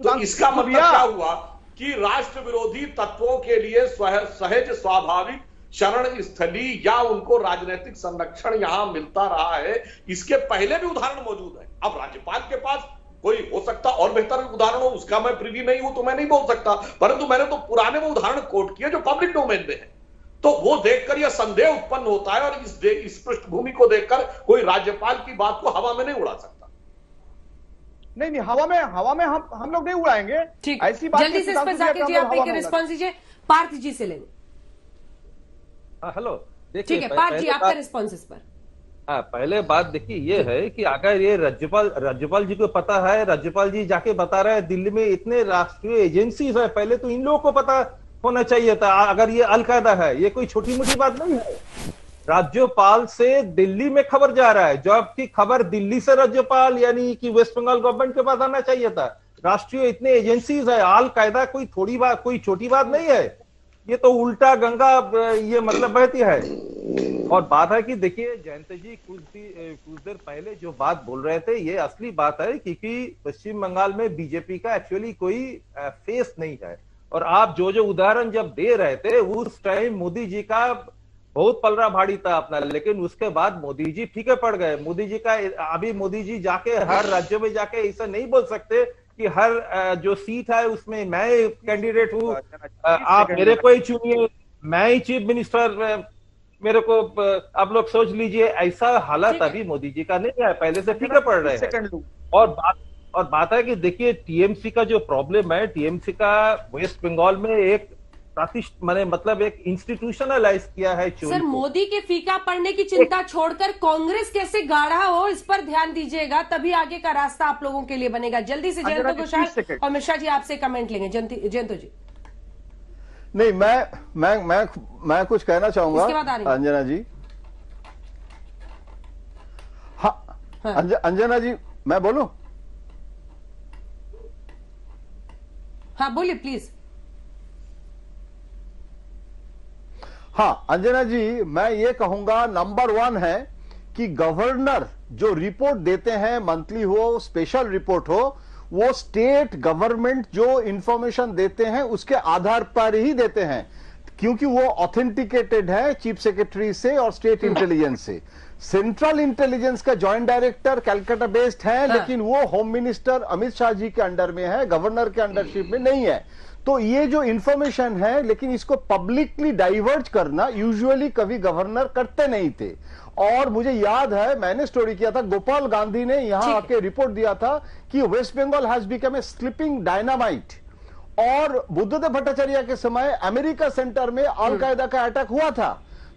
तो इसका मतलब क्या हुआ कि राष्ट्र विरोधी तत्वों के लिए सहज स्वाभाविक शरण स्थली या उनको राजनीतिक संरक्षण यहाँ मिलता रहा है इसके पहले भी उदाहरण मौजूद है। अब राज्यपाल के पास कोई हो सकता और बेहतर उदाहरण हो उसका मैं प्रिवी नहीं हूँ तो मैं नहीं बोल सकता। परंतु मैंने तो पुराने वो उदाहरण कोट किए जो पब्लिक डोमेन में है। तो वो देखकर यह संदेह उत्पन्न होता है और इस इस पृष्ठभूमि को देखकर कोई राज्यपाल की बात को हवा में नहीं उड़ा सकता। नहीं नहीं हवा में हवा में हम हम लोग नहीं उड़ाएँगे। ठीक। ऐसी बात जल्दी से इस पर जाके जी आप एक रिस्पॉन्स दीजिए। पार्थ जी से लेंगे हाँ, हेलो ठीक है पार्थ जी आपका रिस्पॉन्स इस पर। हाँ पहले बात देखिए ये है कि अगर ये राज्यपाल राज्यपाल जी को पता है राज्यपाल जी जाके बता रहे हैं दिल्ली में इतने राष्ट्रीय एजेंसीज है पहले तो इन लोगों को पता होना चाहिए था अगर ये अलकायदा है ये कोई छोटी मोटी बात नहीं है। राज्यपाल से दिल्ली में खबर जा रहा है जबकि खबर दिल्ली से राज्यपाल यानी कि वेस्ट बंगाल गवर्नमेंट के पास आना चाहिए था। राष्ट्रीय इतने एजेंसीज है अलकायदा कोई थोड़ी बात कोई छोटी बात नहीं है। ये तो उल्टा गंगा, ये मतलब बहती है। और बात है कि देखिए, जयंत जी, कुछ कुछ देर पहले जो बात बोल रहे थे, ये असली बात है क्योंकि पश्चिम बंगाल में बीजेपी का एक्चुअली कोई फेस नहीं है। और आप जो जो उदाहरण जब दे रहे थे, उस टाइम मोदी जी का बहुत पलरा भाड़ी था अपना, लेकिन उसके बाद मोदी जी फीके पड़ गए। मोदी जी का अभी मोदी जी जाके हर राज्य में जाके ऐसा नहीं बोल सकते कि हर जो सीट है उसमें मैं कैंडिडेट हूँ। आप मेरे को ही चुनिए मैं ही चीफ मिनिस्टर मेरे को आप लोग सोच लीजिए ऐसा हालत अभी मोदी जी का नहीं है पहले से फ़िक्र पड़ रहे हैं। और बात और बात है कि देखिए टीएमसी का जो प्रॉब्लम है टीएमसी का वेस्ट बंगाल में एक मैंने मतलब एक इंस्टीट्यूशनलाइज किया है चोरी सर मोदी के फीका पड़ने की चिंता छोड़कर कांग्रेस कैसे गाढ़ा हो इस पर ध्यान दीजिएगा तभी आगे का रास्ता आप लोगों के लिए बनेगा। जल्दी से जयंतो घोषाल और मिश्रा जी आपसे कमेंट लेंगे। जयंती- जयंतो जी। नहीं मैं मैं मैं मैं कुछ कहना चाहूँगा। अंजना जी। हाँ हाँ। अंजना जी मैं बोलू? हाँ बोलिए प्लीज़ हाँ अंजना जी मैं ये कहूँगा नंबर वन है कि गवर्नर जो रिपोर्ट देते हैं मंथली हो स्पेशल रिपोर्ट हो वो स्टेट गवर्नमेंट जो इंफॉर्मेशन देते हैं उसके आधार पर ही देते हैं। क्योंकि वो ऑथेंटिकेटेड है चीफ सेक्रेटरी से और स्टेट इंटेलिजेंस से। सेंट्रल इंटेलिजेंस का जॉइंट डायरेक्टर कैलकाटा बेस्ड है लेकिन वो होम मिनिस्टर अमित शाह जी के अंडर में है गवर्नर के अंडरशिप में नहीं है। तो ये जो इंफॉर्मेशन है लेकिन इसको पब्लिकली डाइवर्ट करना यूजुअली कभी गवर्नर करते नहीं थे। और मुझे याद है मैंने स्टोरी किया था गोपाल गांधी ने यहाँ। आके रिपोर्ट दिया था कि West Bengal has become a sleeping dynamite और बुद्धदेव भट्टाचार्य के समय अमेरिका सेंटर में अलकायदा का अटैक हुआ था।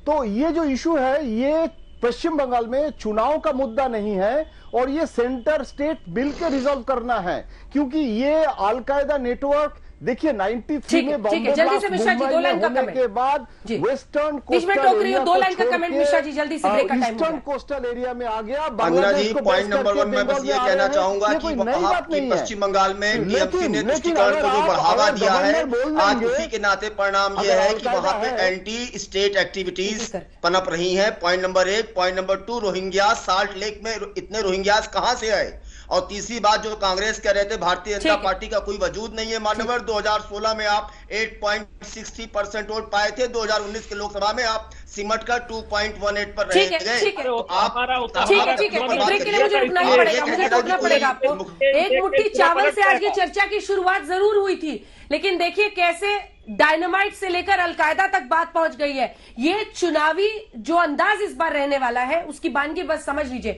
तो ये जो इशू है ये पश्चिम बंगाल में चुनाव का मुद्दा नहीं है और ये सेंटर स्टेट बिल के रिजॉल्व करना है। क्योंकि ये अलकायदा नेटवर्क देखिए 93 ठीक है, में बॉम्बे जल्दी से मिश्रा जी, दो लाइन का कमेंट। के बाद वेस्टर्न बीच में टोक रही हूँ, दो लाइन का कमेंट मिश्रा जी, जल्दी से ब्रेक का टाइम ईस्टर्न कोस्टल एरिया में आ गया। बांग्लादेश जी को पॉइंट नंबर करके वन मैं बस ये कहना चाहूँगा कि बात की नहीं पश्चिम बंगाल में लेकिन- ने तुष्टिकरण को जो बढ़ावा दिया है आज उसी के नाते परिणाम ये है कि वहाँ पे एंटी स्टेट एक्टिविटीज़ पनप रही हैं। पॉइंट नंबर एक point number two Rohingya Salt Lake में इतने रोहिंग्यास कहाँ से आए? और तीसरी बात जो कांग्रेस कह रहे थे भारतीय जनता पार्टी का कोई वजूद नहीं है। मान्यवर 2016 में आप 8.63 परसेंट वोट पाए थे 2019 के लोकसभा में आप सिमट कर 2.18 पर रह ठीक है, गए तो आप ठीक ठीक एक ब्रेक के लिए मुझे रुकना पड़ेगा मुझे टोकना पड़ेगा आपको। एक मुट्ठी चावल से आज की चर्चा की शुरुआत ज़रूर हुई थी लेकिन देखिए कैसे डायनामाइट से लेकर अलकायदा तक बात पहुँच गई है। ये चुनावी जो अंदाज इस बार रहने वाला है उसकी बानगी बस समझ लीजिए।